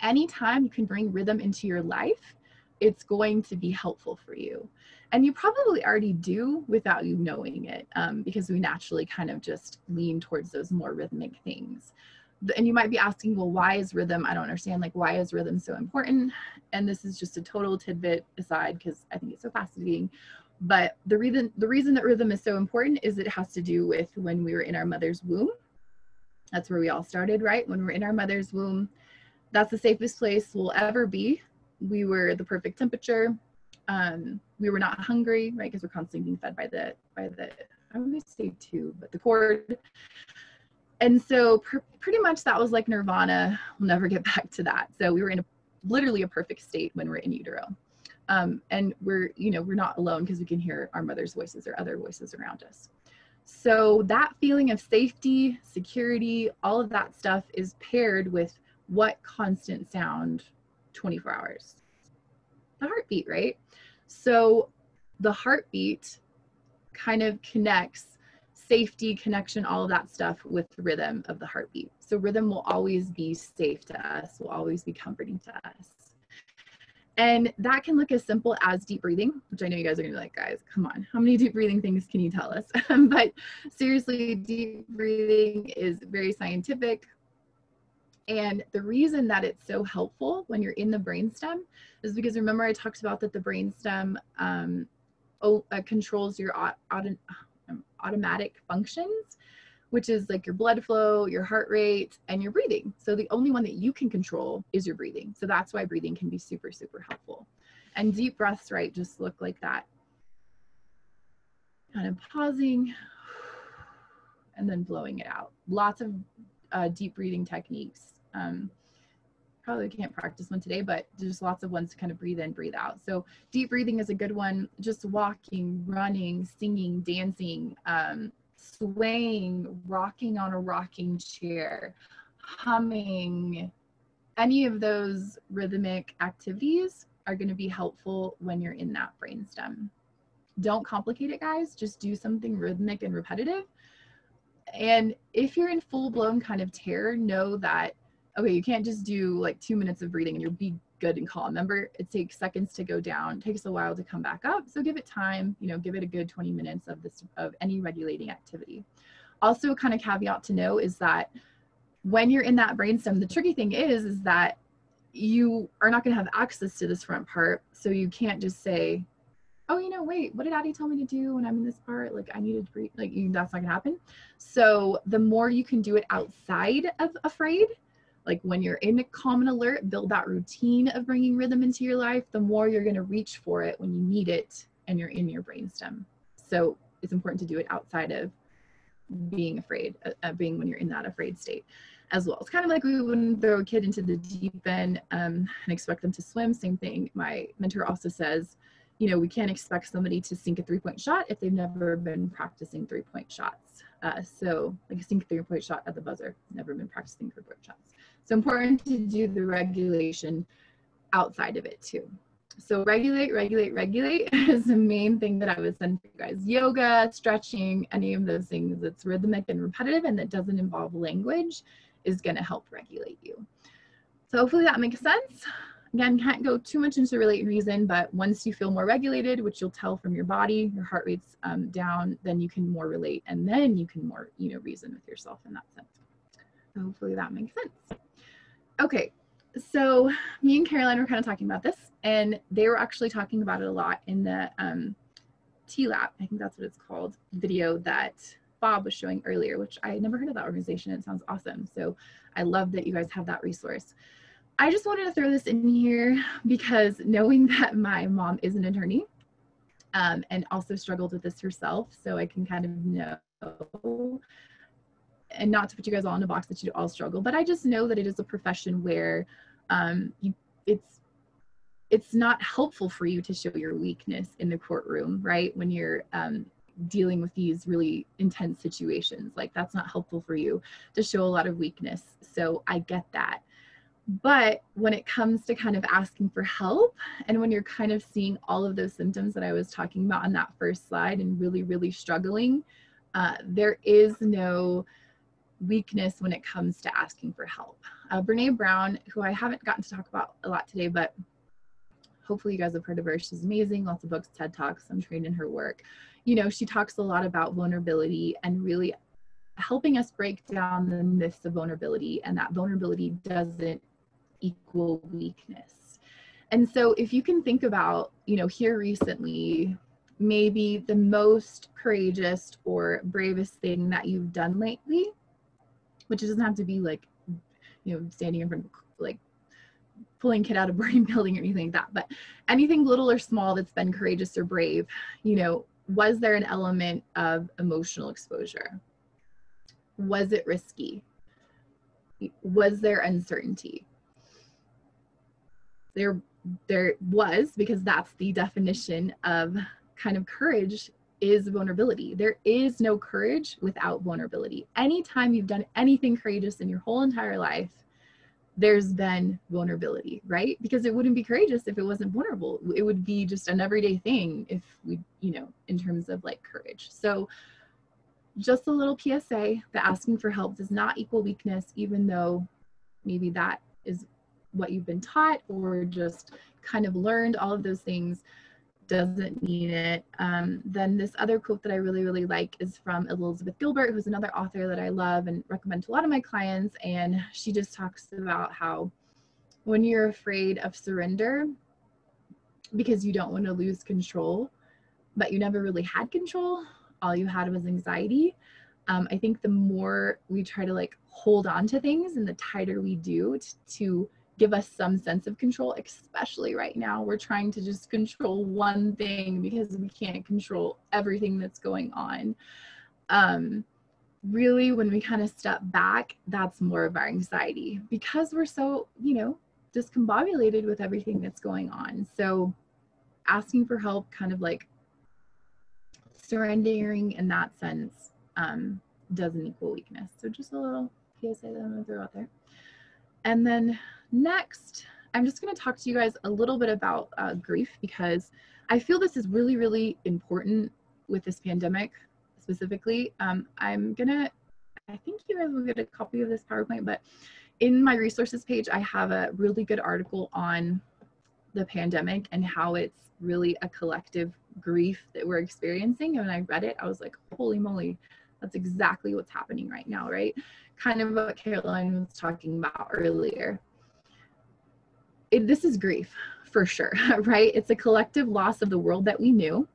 anytime you can bring rhythm into your life, it's going to be helpful for you. And you probably already do without you knowing it um, because we naturally kind of just lean towards those more rhythmic things and you might be asking, well, why is rhythm? I don't understand. Like, why is rhythm so important? And this is just a total tidbit aside because I think it's so fascinating. But the reason the reason that rhythm is so important is it has to do with when we were in our mother's womb. That's where we all started, right? When we're in our mother's womb, that's the safest place we'll ever be. We were the perfect temperature. Um, we were not hungry, right? Because we're constantly being fed by the by the I'm gonna say two, but the cord and so pr- pretty much that was like nirvana. We'll never get back to that. So we were in a, literally a perfect state when we're in utero. Um, and we're you know we're not alone because we can hear our mother's voices or other voices around us. So that feeling of safety security all of that stuff is paired with what constant sound 24 hours. The heartbeat right? So the heartbeat kind of connects safety, connection, all of that stuff with the rhythm of the heartbeat. So rhythm will always be safe to us, will always be comforting to us. And that can look as simple as deep breathing, which I know you guys are gonna be like, guys, come on, how many deep breathing things can you tell us? but seriously, deep breathing is very scientific. And the reason that it's so helpful when you're in the brainstem is because remember I talked about that the brainstem um, uh, controls your auto, automatic functions, which is like your blood flow, your heart rate, and your breathing. So the only one that you can control is your breathing. So that's why breathing can be super, super helpful. And deep breaths, right, just look like that. Kind of pausing and then blowing it out. Lots of uh, deep breathing techniques. Um, probably can't practice one today, but there's lots of ones to kind of breathe in, breathe out. So deep breathing is a good one. Just walking, running, singing, dancing, um, swaying, rocking on a rocking chair, humming, any of those rhythmic activities are going to be helpful when you're in that brainstem. Don't complicate it, guys. Just do something rhythmic and repetitive. And if you're in full blown kind of terror, know that okay, you can't just do like two minutes of breathing and you'll be good and calm. Remember, it takes seconds to go down, it takes a while to come back up. So give it time, you know, give it a good 20 minutes of this of any regulating activity. Also, kind of caveat to know is that when you're in that brainstem, the tricky thing is, is that you are not going to have access to this front part. So you can't just say, oh, you know, wait, what did Addie tell me to do when I'm in this part? Like, I needed to breathe. Like, you, that's not going to happen. So the more you can do it outside of afraid, like when you're in a and alert, build that routine of bringing rhythm into your life, the more you're going to reach for it when you need it and you're in your brainstem. So it's important to do it outside of being afraid, uh, uh, being when you're in that afraid state as well. It's kind of like we wouldn't throw a kid into the deep end um, and expect them to swim. Same thing. My mentor also says, you know, we can't expect somebody to sink a three point shot if they've never been practicing three point shots. Uh, so, like a sink three point shot at the buzzer, never been practicing three point shots. So important to do the regulation outside of it too. So regulate, regulate, regulate is the main thing that I would send for you guys. Yoga, stretching, any of those things that's rhythmic and repetitive and that doesn't involve language is going to help regulate you. So hopefully that makes sense. Again, can't go too much into relate reason, but once you feel more regulated, which you'll tell from your body, your heart rate's um, down, then you can more relate and then you can more, you know, reason with yourself in that sense. So hopefully that makes sense. Okay, so me and Caroline were kind of talking about this, and they were actually talking about it a lot in the um, TLAP, I think that's what it's called, video that Bob was showing earlier, which I had never heard of that organization. It sounds awesome. So I love that you guys have that resource. I just wanted to throw this in here because knowing that my mom is an attorney um, and also struggled with this herself, so I can kind of know, and not to put you guys all in a box that you all struggle, but I just know that it is a profession where um, you, it's it's not helpful for you to show your weakness in the courtroom, right? When you're um, dealing with these really intense situations, like that's not helpful for you to show a lot of weakness. So I get that. But when it comes to kind of asking for help, and when you're kind of seeing all of those symptoms that I was talking about on that first slide and really, really struggling, uh, there is no weakness when it comes to asking for help. Uh, Brene Brown, who I haven't gotten to talk about a lot today, but hopefully you guys have heard of her. She's amazing, lots of books, TED Talks. I'm trained in her work. You know, she talks a lot about vulnerability and really helping us break down the myths of vulnerability and that vulnerability doesn't equal weakness. And so if you can think about, you know, here recently, maybe the most courageous or bravest thing that you've done lately, which doesn't have to be like, you know, standing in front of like pulling kid out of burning building or anything like that, but anything little or small that's been courageous or brave, you know, was there an element of emotional exposure? Was it risky? Was there uncertainty? there there was because that's the definition of kind of courage is vulnerability. There is no courage without vulnerability. Anytime you've done anything courageous in your whole entire life, there's been vulnerability, right? Because it wouldn't be courageous if it wasn't vulnerable. It would be just an everyday thing if we, you know, in terms of like courage. So, just a little PSA that asking for help does not equal weakness, even though maybe that is what you've been taught or just kind of learned all of those things doesn't need it. Um, then this other quote that I really, really like is from Elizabeth Gilbert, who's another author that I love and recommend to a lot of my clients. And she just talks about how when you're afraid of surrender because you don't want to lose control, but you never really had control, all you had was anxiety. Um, I think the more we try to like hold on to things and the tighter we do to, to give us some sense of control, especially right now. We're trying to just control one thing because we can't control everything that's going on. Um, really, when we kind of step back, that's more of our anxiety because we're so, you know, discombobulated with everything that's going on. So, asking for help, kind of like surrendering in that sense, um, doesn't equal weakness. So, just a little PSA that I'm going to throw out there. And then Next, I'm just going to talk to you guys a little bit about uh, grief because I feel this is really, really important with this pandemic specifically. Um, I'm going to, I think you guys will get a copy of this PowerPoint, but in my resources page, I have a really good article on the pandemic and how it's really a collective grief that we're experiencing. And when I read it, I was like, holy moly, that's exactly what's happening right now, right? Kind of what Caroline was talking about earlier it, this is grief for sure, right? It's a collective loss of the world that we knew.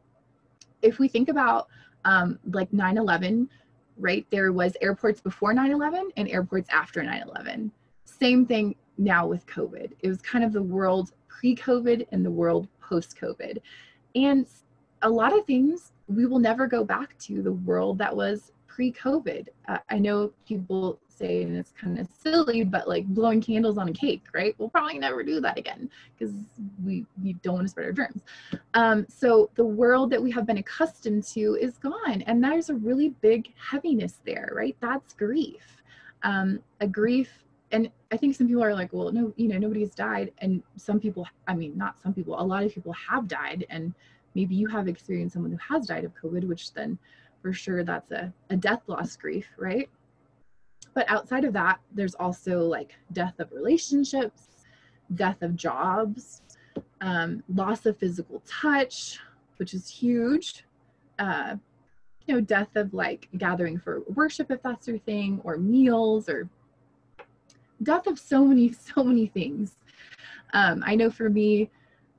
If we think about um, like 9 11, right, there was airports before 9 11 and airports after 9 11. Same thing now with COVID. It was kind of the world pre COVID and the world post COVID. And a lot of things we will never go back to the world that was pre COVID. Uh, I know people say, and it's kind of silly, but like blowing candles on a cake, right? We'll probably never do that again because we, we don't want to spread our germs. Um, so the world that we have been accustomed to is gone. And there's a really big heaviness there, right? That's grief. Um, a grief and I think some people are like, well, no, you know, nobody's died. And some people, I mean, not some people, a lot of people have died. And maybe you have experienced someone who has died of COVID, which then for sure that's a, a death loss grief, right? But outside of that, there's also like death of relationships, death of jobs, um, loss of physical touch, which is huge. Uh, you know, death of like gathering for worship if that's your thing, or meals, or death of so many, so many things. Um, I know for me,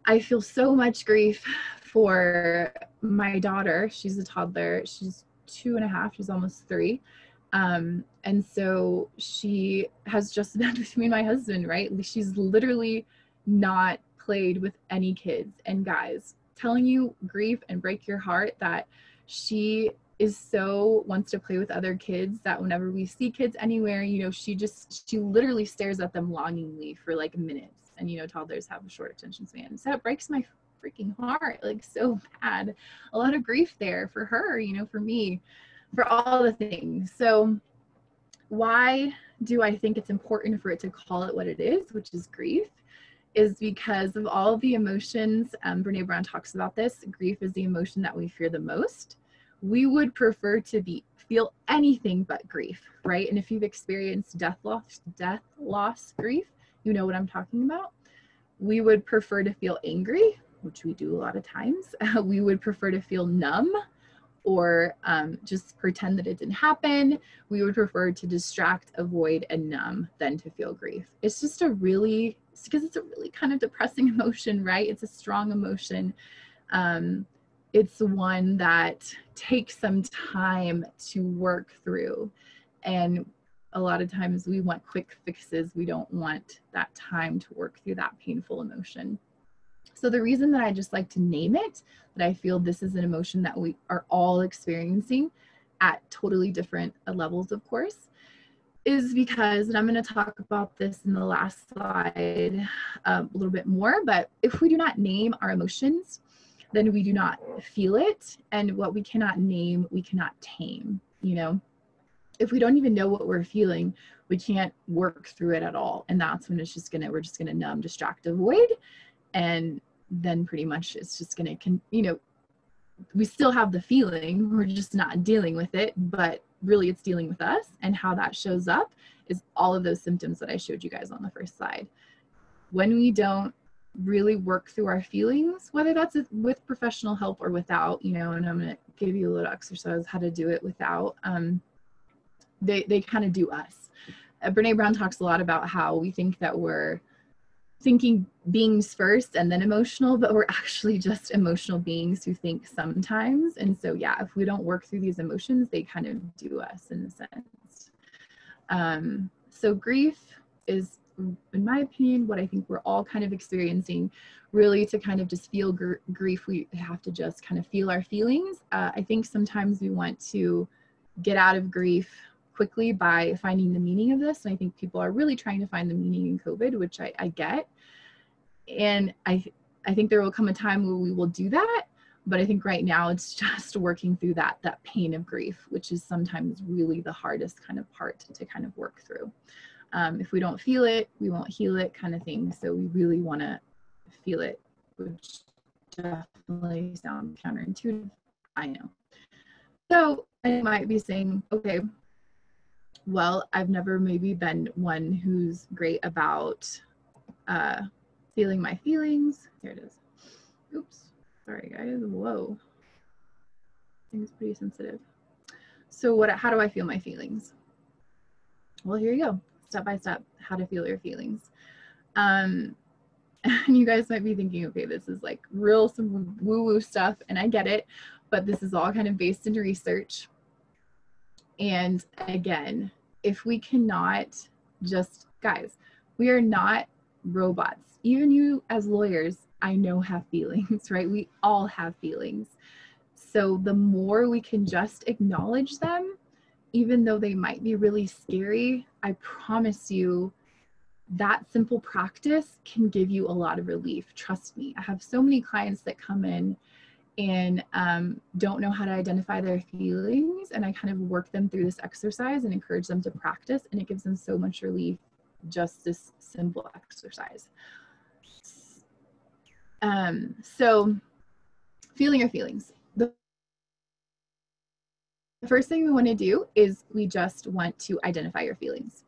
I feel so much grief for my daughter. She's a toddler. She's two and a half. She's almost three. Um, and so she has just been with me and my husband, right? She's literally not played with any kids. And guys, telling you grief and break your heart that she is so wants to play with other kids that whenever we see kids anywhere, you know, she just she literally stares at them longingly for like minutes. And you know, toddlers have a short attention span. So it breaks my freaking heart, like so bad. A lot of grief there for her, you know, for me, for all the things. So why do I think it's important for it to call it what it is, which is grief? Is because of all the emotions. Um, Brene Brown talks about this. Grief is the emotion that we fear the most we would prefer to be feel anything but grief, right? And if you've experienced death loss, death loss grief, you know what I'm talking about. We would prefer to feel angry, which we do a lot of times. we would prefer to feel numb or um, just pretend that it didn't happen. We would prefer to distract, avoid, and numb than to feel grief. It's just a really, because it's a really kind of depressing emotion, right? It's a strong emotion. Um, it's one that takes some time to work through. And a lot of times we want quick fixes. We don't want that time to work through that painful emotion. So the reason that I just like to name it, that I feel this is an emotion that we are all experiencing at totally different levels, of course, is because, and I'm going to talk about this in the last slide um, a little bit more, but if we do not name our emotions, then we do not feel it. And what we cannot name, we cannot tame, you know? If we don't even know what we're feeling, we can't work through it at all. And that's when it's just gonna, we're just gonna numb, distract, avoid. And then pretty much it's just gonna, you know, we still have the feeling, we're just not dealing with it, but really it's dealing with us. And how that shows up is all of those symptoms that I showed you guys on the first slide. When we don't really work through our feelings, whether that's with professional help or without, you know, and I'm going to give you a little exercise how to do it without. Um, they, they kind of do us. Uh, Brene Brown talks a lot about how we think that we're thinking beings first and then emotional, but we're actually just emotional beings who think sometimes. And so, yeah, if we don't work through these emotions, they kind of do us in a sense. Um, so, grief is in my opinion, what I think we're all kind of experiencing, really to kind of just feel gr- grief, we have to just kind of feel our feelings. Uh, I think sometimes we want to get out of grief quickly by finding the meaning of this. And I think people are really trying to find the meaning in COVID, which I, I get. And I, I think there will come a time where we will do that. But I think right now it's just working through that that pain of grief, which is sometimes really the hardest kind of part to, kind of work through. Um, if we don't feel it, we won't heal it, kind of thing. So we really want to feel it, which definitely sounds counterintuitive. I know. So I might be saying, okay, well, I've never maybe been one who's great about uh, feeling my feelings. Here it is. Oops. Sorry, guys. Whoa. I think pretty sensitive. So what? How do I feel my feelings? Well, here you go step by step how to feel your feelings. Um, and you guys might be thinking, okay, this is like real some woo woo stuff, and I get it, but this is all kind of based in research. And again, if we cannot just, guys, we are not robots. Even you as lawyers, I know have feelings, right? We all have feelings. So the more we can just acknowledge them even though they might be really scary, I promise you that simple practice can give you a lot of relief. Trust me. I have so many clients that come in and um, don't know how to identify their feelings, and I kind of work them through this exercise and encourage them to practice, and it gives them so much relief. Just this simple exercise. Um, so, feeling your feelings the first thing we want to do is we just want to identify your feelings.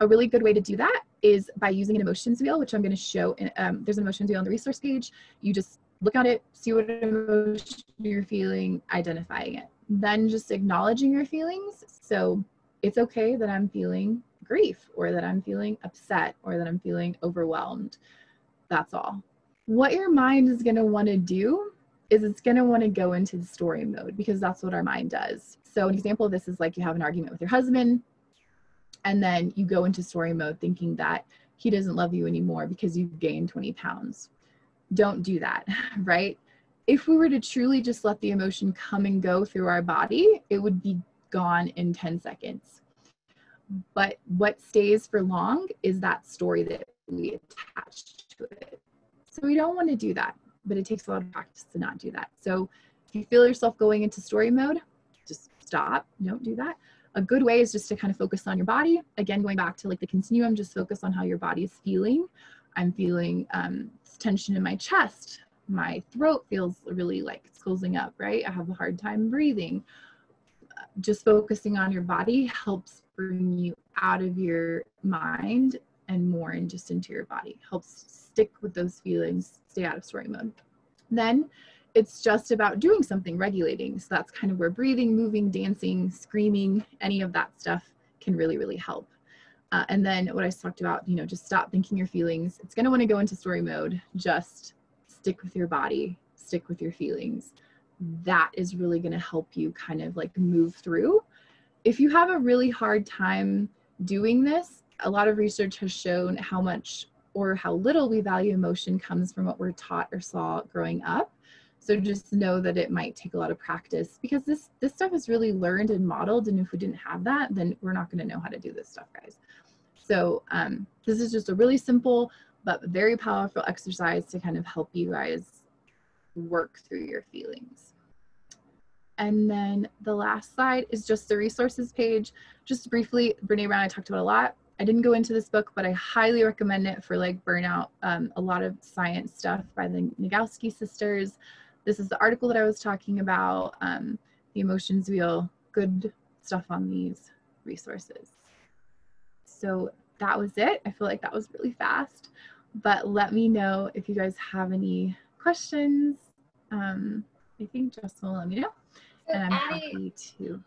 A really good way to do that is by using an emotions wheel, which I'm going to show. In, um, there's an emotions wheel on the resource page. You just look at it, see what emotion you're feeling, identifying it. Then just acknowledging your feelings. So it's okay that I'm feeling grief or that I'm feeling upset or that I'm feeling overwhelmed. That's all. What your mind is going to want to do is it's going to want to go into the story mode because that's what our mind does. So an example of this is like you have an argument with your husband and then you go into story mode thinking that he doesn't love you anymore because you've gained 20 pounds. Don't do that, right? If we were to truly just let the emotion come and go through our body, it would be gone in 10 seconds. But what stays for long is that story that we attach to it. So we don't want to do that, but it takes a lot of practice to not do that. So if you feel yourself going into story mode, just stop, don't do that. A good way is just to kind of focus on your body. Again, going back to like the continuum, just focus on how your body is feeling. I'm feeling um, tension in my chest. My throat feels really like it's closing up, right? I have a hard time breathing. Just focusing on your body helps bring you out of your mind and more and just into your body. Helps stick with those feelings, stay out of story mode. Then it's just about doing something, regulating. So that's kind of where breathing, moving, dancing, screaming, any of that stuff can really, really help. Uh, and then what I talked about, you know, just stop thinking your feelings. It's going to want to go into story mode. Just stick with your body, stick with your feelings. That is really going to help you kind of like move through. If you have a really hard time doing this, a lot of research has shown how much or how little we value emotion comes from what we're taught or saw growing up. So just know that it might take a lot of practice because this this stuff is really learned and modeled. And if we didn't have that, then we're not going to know how to do this stuff, guys. So um, this is just a really simple but very powerful exercise to kind of help you guys work through your feelings. And then the last slide is just the resources page. Just briefly, Brene Brown I talked about a lot. I didn't go into this book, but I highly recommend it for like burnout. Um, a lot of science stuff by the Nagoski sisters. This is the article that I was talking about, um, the emotions wheel, good stuff on these resources. So that was it. I feel like that was really fast, but let me know if you guys have any questions. Um, I think Jess will let me know, and I'm happy to.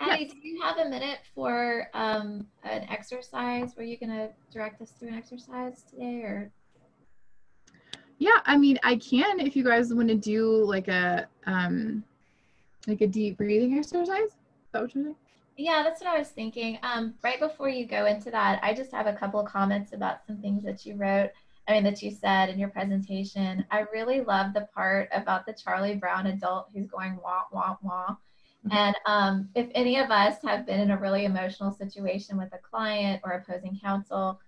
Addie, do you have a minute for um, an exercise? Were you going to direct us through an exercise today, or? Yeah, I mean, I can if you guys want to do like a um, like a deep breathing exercise. Is that what you're saying? Yeah, that's what I was thinking. Um, right before you go into that, I just have a couple of comments about some things that you wrote. I mean, that you said in your presentation. I really love the part about the Charlie Brown adult who's going wah wah wah. And um, if any of us have been in a really emotional situation with a client or opposing counsel,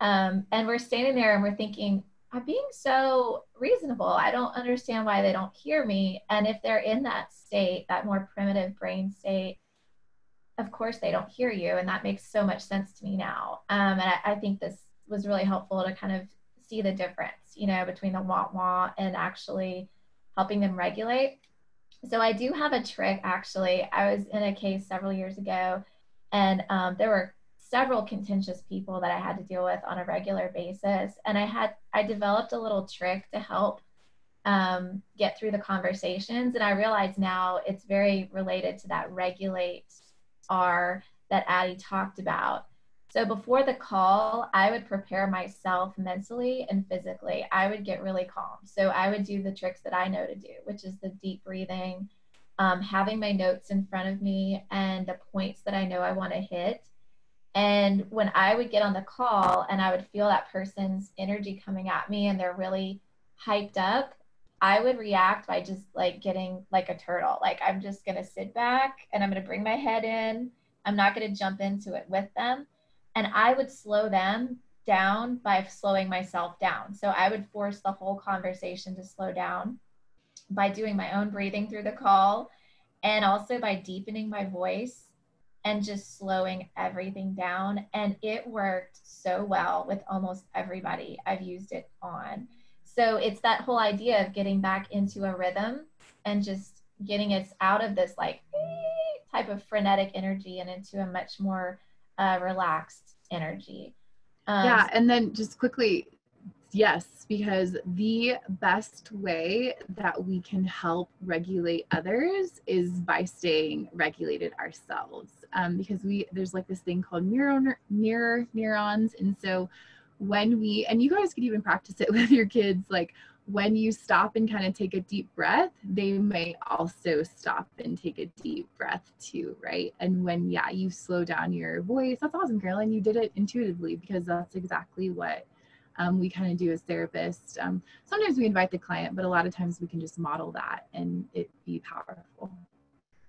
um, and we're standing there and we're thinking, I'm being so reasonable. I don't understand why they don't hear me. And if they're in that state, that more primitive brain state, of course they don't hear you. And that makes so much sense to me now. Um, and I, I think this was really helpful to kind of see the difference, you know, between the wah wah and actually helping them regulate. So I do have a trick actually. I was in a case several years ago and um, there were several contentious people that I had to deal with on a regular basis. And I had, I developed a little trick to help um, get through the conversations. And I realize now it's very related to that regulate R that Addie talked about. So before the call, I would prepare myself mentally and physically. I would get really calm. So I would do the tricks that I know to do, which is the deep breathing, um, having my notes in front of me and the points that I know I want to hit. And when I would get on the call and I would feel that person's energy coming at me and they're really hyped up, I would react by just like getting like a turtle. Like I'm just going to sit back and I'm going to bring my head in. I'm not going to jump into it with them and I would slow them down by slowing myself down. So I would force the whole conversation to slow down by doing my own breathing through the call and also by deepening my voice and just slowing everything down. And it worked so well with almost everybody I've used it on. So it's that whole idea of getting back into a rhythm and just getting us out of this like type of frenetic energy and into a much more uh, relaxed energy. Um, yeah, and then just quickly, yes, because the best way that we can help regulate others is by staying regulated ourselves. Um, because we there's like this thing called mirror mirror neurons, and so when we and you guys could even practice it with your kids, like when you stop and kind of take a deep breath, they may also stop and take a deep breath too, right? And when, yeah, you slow down your voice, that's awesome, Carolyn. You did it intuitively because that's exactly what um, we kind of do as therapists. Um, sometimes we invite the client, but a lot of times we can just model that and it be powerful.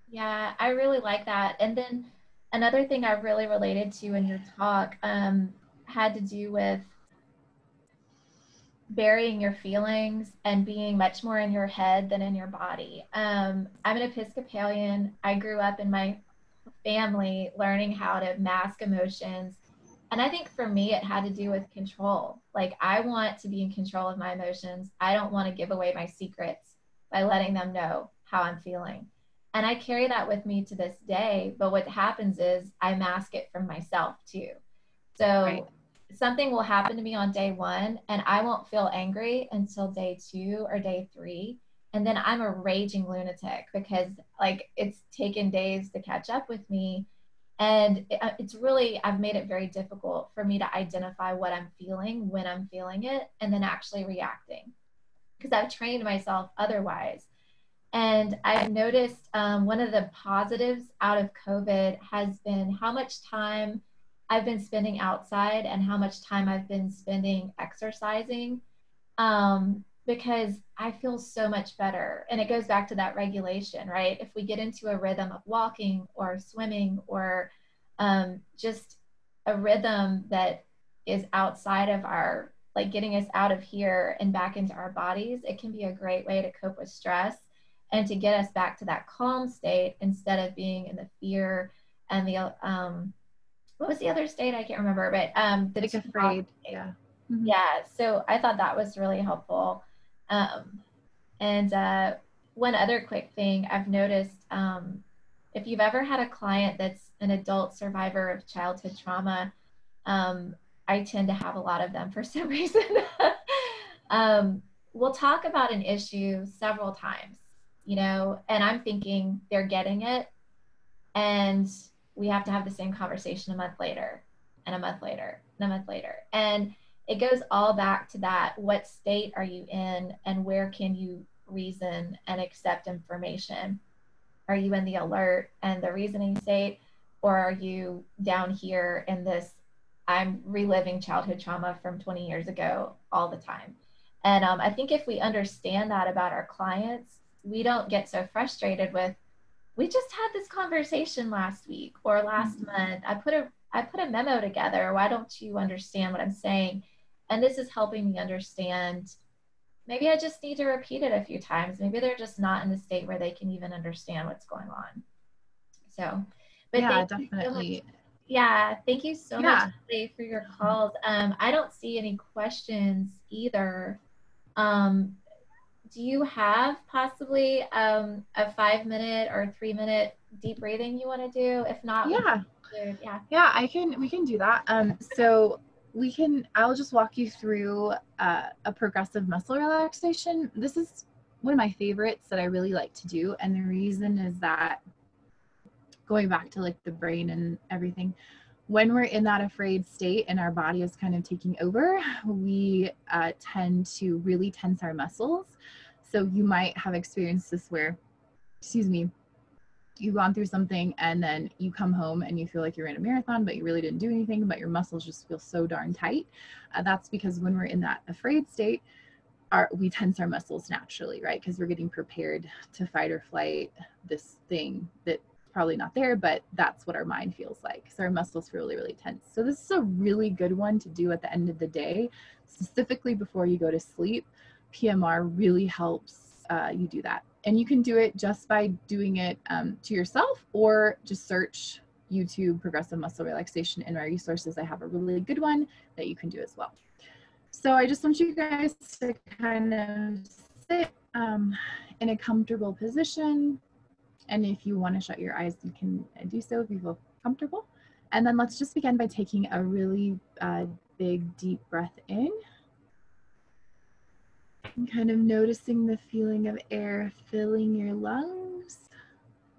Yeah, I really like that. And then another thing I really related to in your talk um, had to do with burying your feelings and being much more in your head than in your body. Um, I'm an Episcopalian. I grew up in my family learning how to mask emotions. And I think for me, it had to do with control. Like, I want to be in control of my emotions. I don't want to give away my secrets by letting them know how I'm feeling. And I carry that with me to this day. But what happens is I mask it from myself too. So, right something will happen to me on day one and I won't feel angry until day two or day three. And then I'm a raging lunatic because like it's taken days to catch up with me. And uh, it's really, I've made it very difficult for me to identify what I'm feeling when I'm feeling it and then actually reacting because I've trained myself otherwise. And I've noticed um, one of the positives out of COVID has been how much time I've been spending outside and how much time I've been spending exercising um, because I feel so much better. And it goes back to that regulation, right? If we get into a rhythm of walking or swimming or um, just a rhythm that is outside of our, like getting us out of here and back into our bodies, it can be a great way to cope with stress and to get us back to that calm state instead of being in the fear and the um, what was the other state? I can't remember, but um, the like afraid. Yeah. Mm-hmm. Yeah. So I thought that was really helpful. Um, and uh, one other quick thing I've noticed um, if you've ever had a client that's an adult survivor of childhood trauma, um, I tend to have a lot of them for some reason. um, we'll talk about an issue several times, you know, and I'm thinking they're getting it. And we have to have the same conversation a month later and a month later and a month later. And it goes all back to that what state are you in and where can you reason and accept information? Are you in the alert and the reasoning state, or are you down here in this? I'm reliving childhood trauma from 20 years ago all the time. And um, I think if we understand that about our clients, we don't get so frustrated with we just had this conversation last week or last mm-hmm. month. I put a I put a memo together. Why don't you understand what I'm saying? And this is helping me understand. Maybe I just need to repeat it a few times. Maybe they're just not in the state where they can even understand what's going on. So, but yeah, definitely. So yeah, thank you so yeah. much for your calls. Um, I don't see any questions either. Um, do you have possibly um, a five minute or three minute deep breathing you want to do? If not, yeah, yeah, yeah, I can. We can do that. Um, so we can. I'll just walk you through uh, a progressive muscle relaxation. This is one of my favorites that I really like to do, and the reason is that going back to like the brain and everything when we're in that afraid state and our body is kind of taking over, we uh, tend to really tense our muscles. So you might have experienced this where, excuse me, you've gone through something and then you come home and you feel like you ran a marathon, but you really didn't do anything, but your muscles just feel so darn tight. Uh, that's because when we're in that afraid state, our, we tense our muscles naturally, right? Because we're getting prepared to fight or flight this thing that's probably not there, but that's what our mind feels like. So our muscles feel really, really tense. So this is a really good one to do at the end of the day, specifically before you go to sleep. PMR really helps uh, you do that. And you can do it just by doing it um, to yourself or just search YouTube progressive muscle relaxation in my resources. I have a really good one that you can do as well. So I just want you guys to kind of sit um, in a comfortable position. And if you want to shut your eyes, you can do so if you feel comfortable. And then let's just begin by taking a really uh, big, deep breath in. And kind of noticing the feeling of air filling your lungs.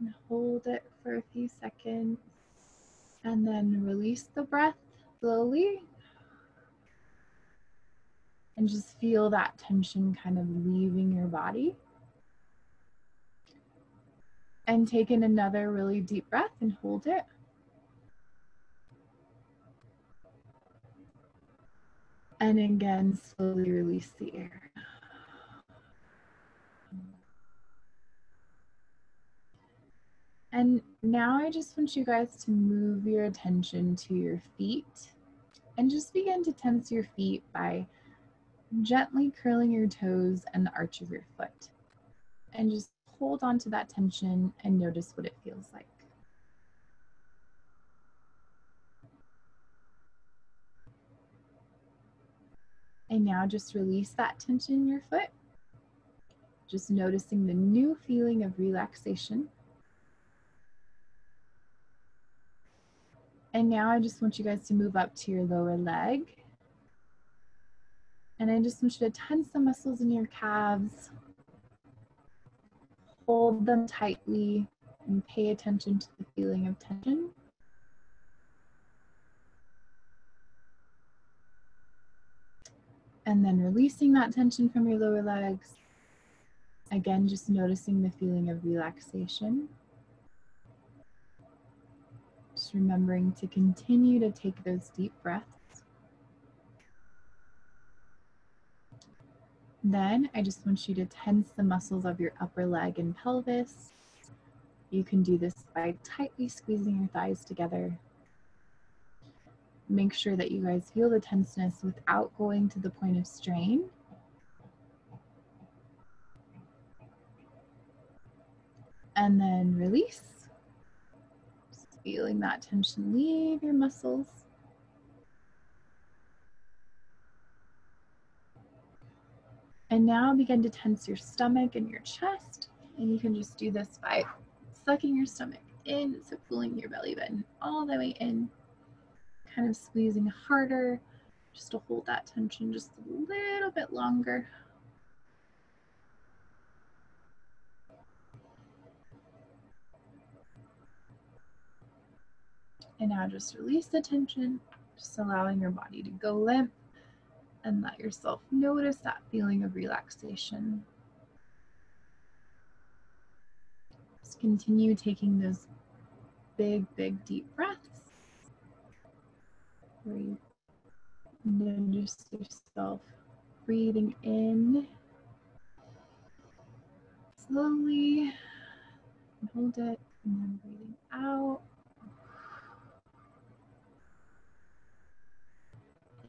And hold it for a few seconds. And then release the breath slowly. And just feel that tension kind of leaving your body. And take in another really deep breath and hold it. And again, slowly release the air. And now I just want you guys to move your attention to your feet and just begin to tense your feet by gently curling your toes and the arch of your foot. And just hold on to that tension and notice what it feels like. And now just release that tension in your foot. Just noticing the new feeling of relaxation. And now I just want you guys to move up to your lower leg. And I just want you to tense the muscles in your calves. Hold them tightly and pay attention to the feeling of tension. And then releasing that tension from your lower legs. Again, just noticing the feeling of relaxation. Remembering to continue to take those deep breaths. Then I just want you to tense the muscles of your upper leg and pelvis. You can do this by tightly squeezing your thighs together make sure that you guys feel the tenseness without going to the point of strain. And then release. Feeling that tension leave your muscles. And now begin to tense your stomach and your chest. And you can just do this by sucking your stomach in, so pulling your belly button all the way in kind of squeezing harder just to hold that tension just a little bit longer. And now just release the tension, just allowing your body to go limp and let yourself notice that feeling of relaxation. Just continue taking those big, big, deep breaths. Breathe. Notice yourself breathing in slowly. and Hold it and then breathing out.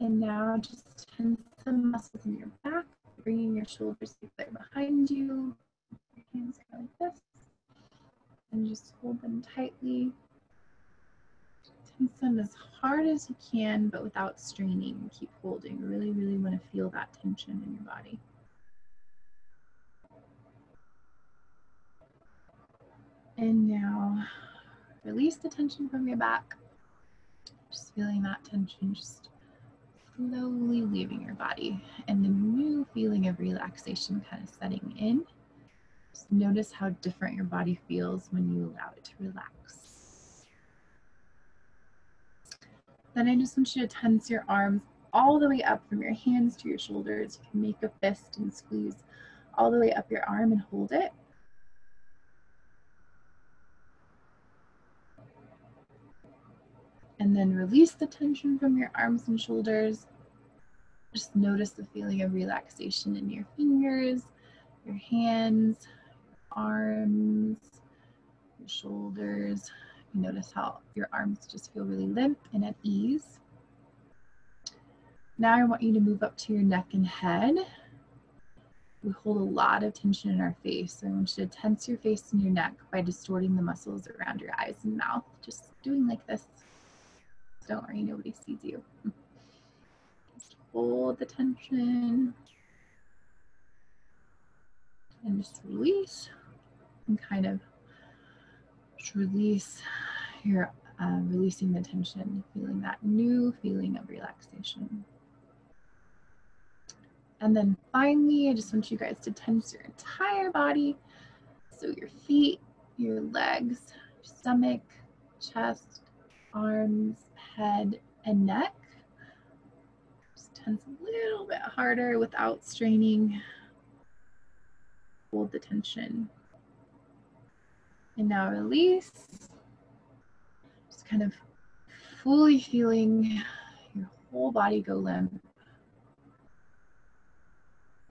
And now just tense the muscles in your back, bringing your shoulders together behind you. Your hands go like this. And just hold them tightly tense them as hard as you can, but without straining. Keep holding. Really, really want to feel that tension in your body. And now release the tension from your back. Just feeling that tension just slowly leaving your body and the new feeling of relaxation kind of setting in. Just notice how different your body feels when you allow it to relax. Then I just want you to tense your arms all the way up from your hands to your shoulders. You can make a fist and squeeze all the way up your arm and hold it. And then release the tension from your arms and shoulders. Just notice the feeling of relaxation in your fingers, your hands, arms, your shoulders, You Notice how your arms just feel really limp and at ease. Now I want you to move up to your neck and head. We hold a lot of tension in our face. So I want you to tense your face and your neck by distorting the muscles around your eyes and mouth. Just doing like this. Don't worry, nobody sees you. Just hold the tension. And just release and kind of just release. You're uh, releasing the tension, feeling that new feeling of relaxation. And then finally, I just want you guys to tense your entire body. So your feet, your legs, your stomach, chest, arms, head, and neck. Just tense a little bit harder without straining. Hold the tension. And now release. Just kind of fully feeling your whole body go limp.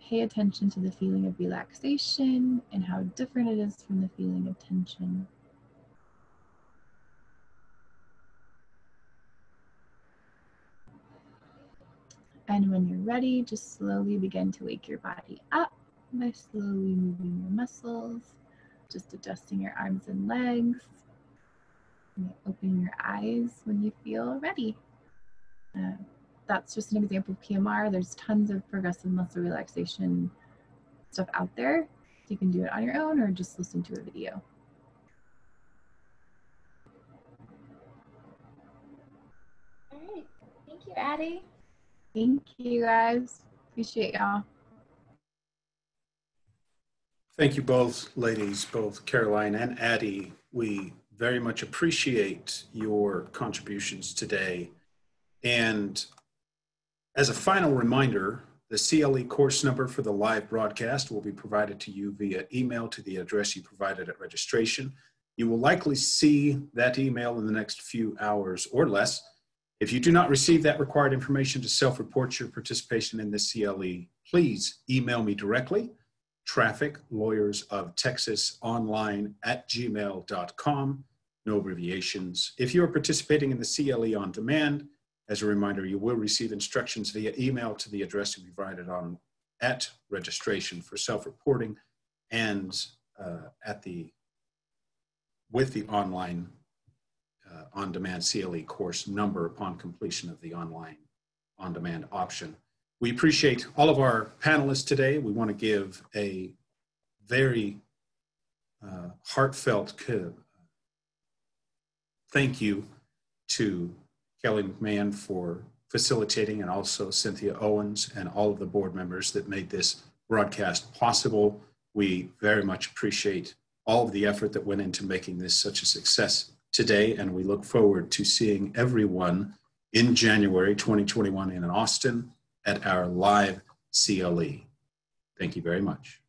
Pay attention to the feeling of relaxation and how different it is from the feeling of tension. And when you're ready, just slowly begin to wake your body up by slowly moving your muscles, just adjusting your arms and legs. And opening your eyes when you feel ready. Uh, that's just an example of PMR. There's tons of progressive muscle relaxation stuff out there. You can do it on your own or just listen to a video. All right. Thank you, Addie. Thank you guys. Appreciate y'all. Thank you both, ladies, both Caroline and Addie. We very much appreciate your contributions today. And as a final reminder, the CLE course number for the live broadcast will be provided to you via email to the address you provided at registration. You will likely see that email in the next few hours or less. If you do not receive that required information to self-report your participation in the CLE, please email me directly traffic lawyers of texas online at gmail.com no abbreviations. If you are participating in the cle on demand as a reminder you will receive instructions via email to the address you provided on at registration for self-reporting and uh, at the with the online uh, on-demand cle course number upon completion of the online on-demand option we appreciate all of our panelists today. We want to give a very uh, heartfelt thank you to Kelly McMahon for facilitating and also Cynthia Owens and all of the board members that made this broadcast possible. We very much appreciate all of the effort that went into making this such a success today, and we look forward to seeing everyone in January 2021 in Austin at our live CLE. Thank you very much.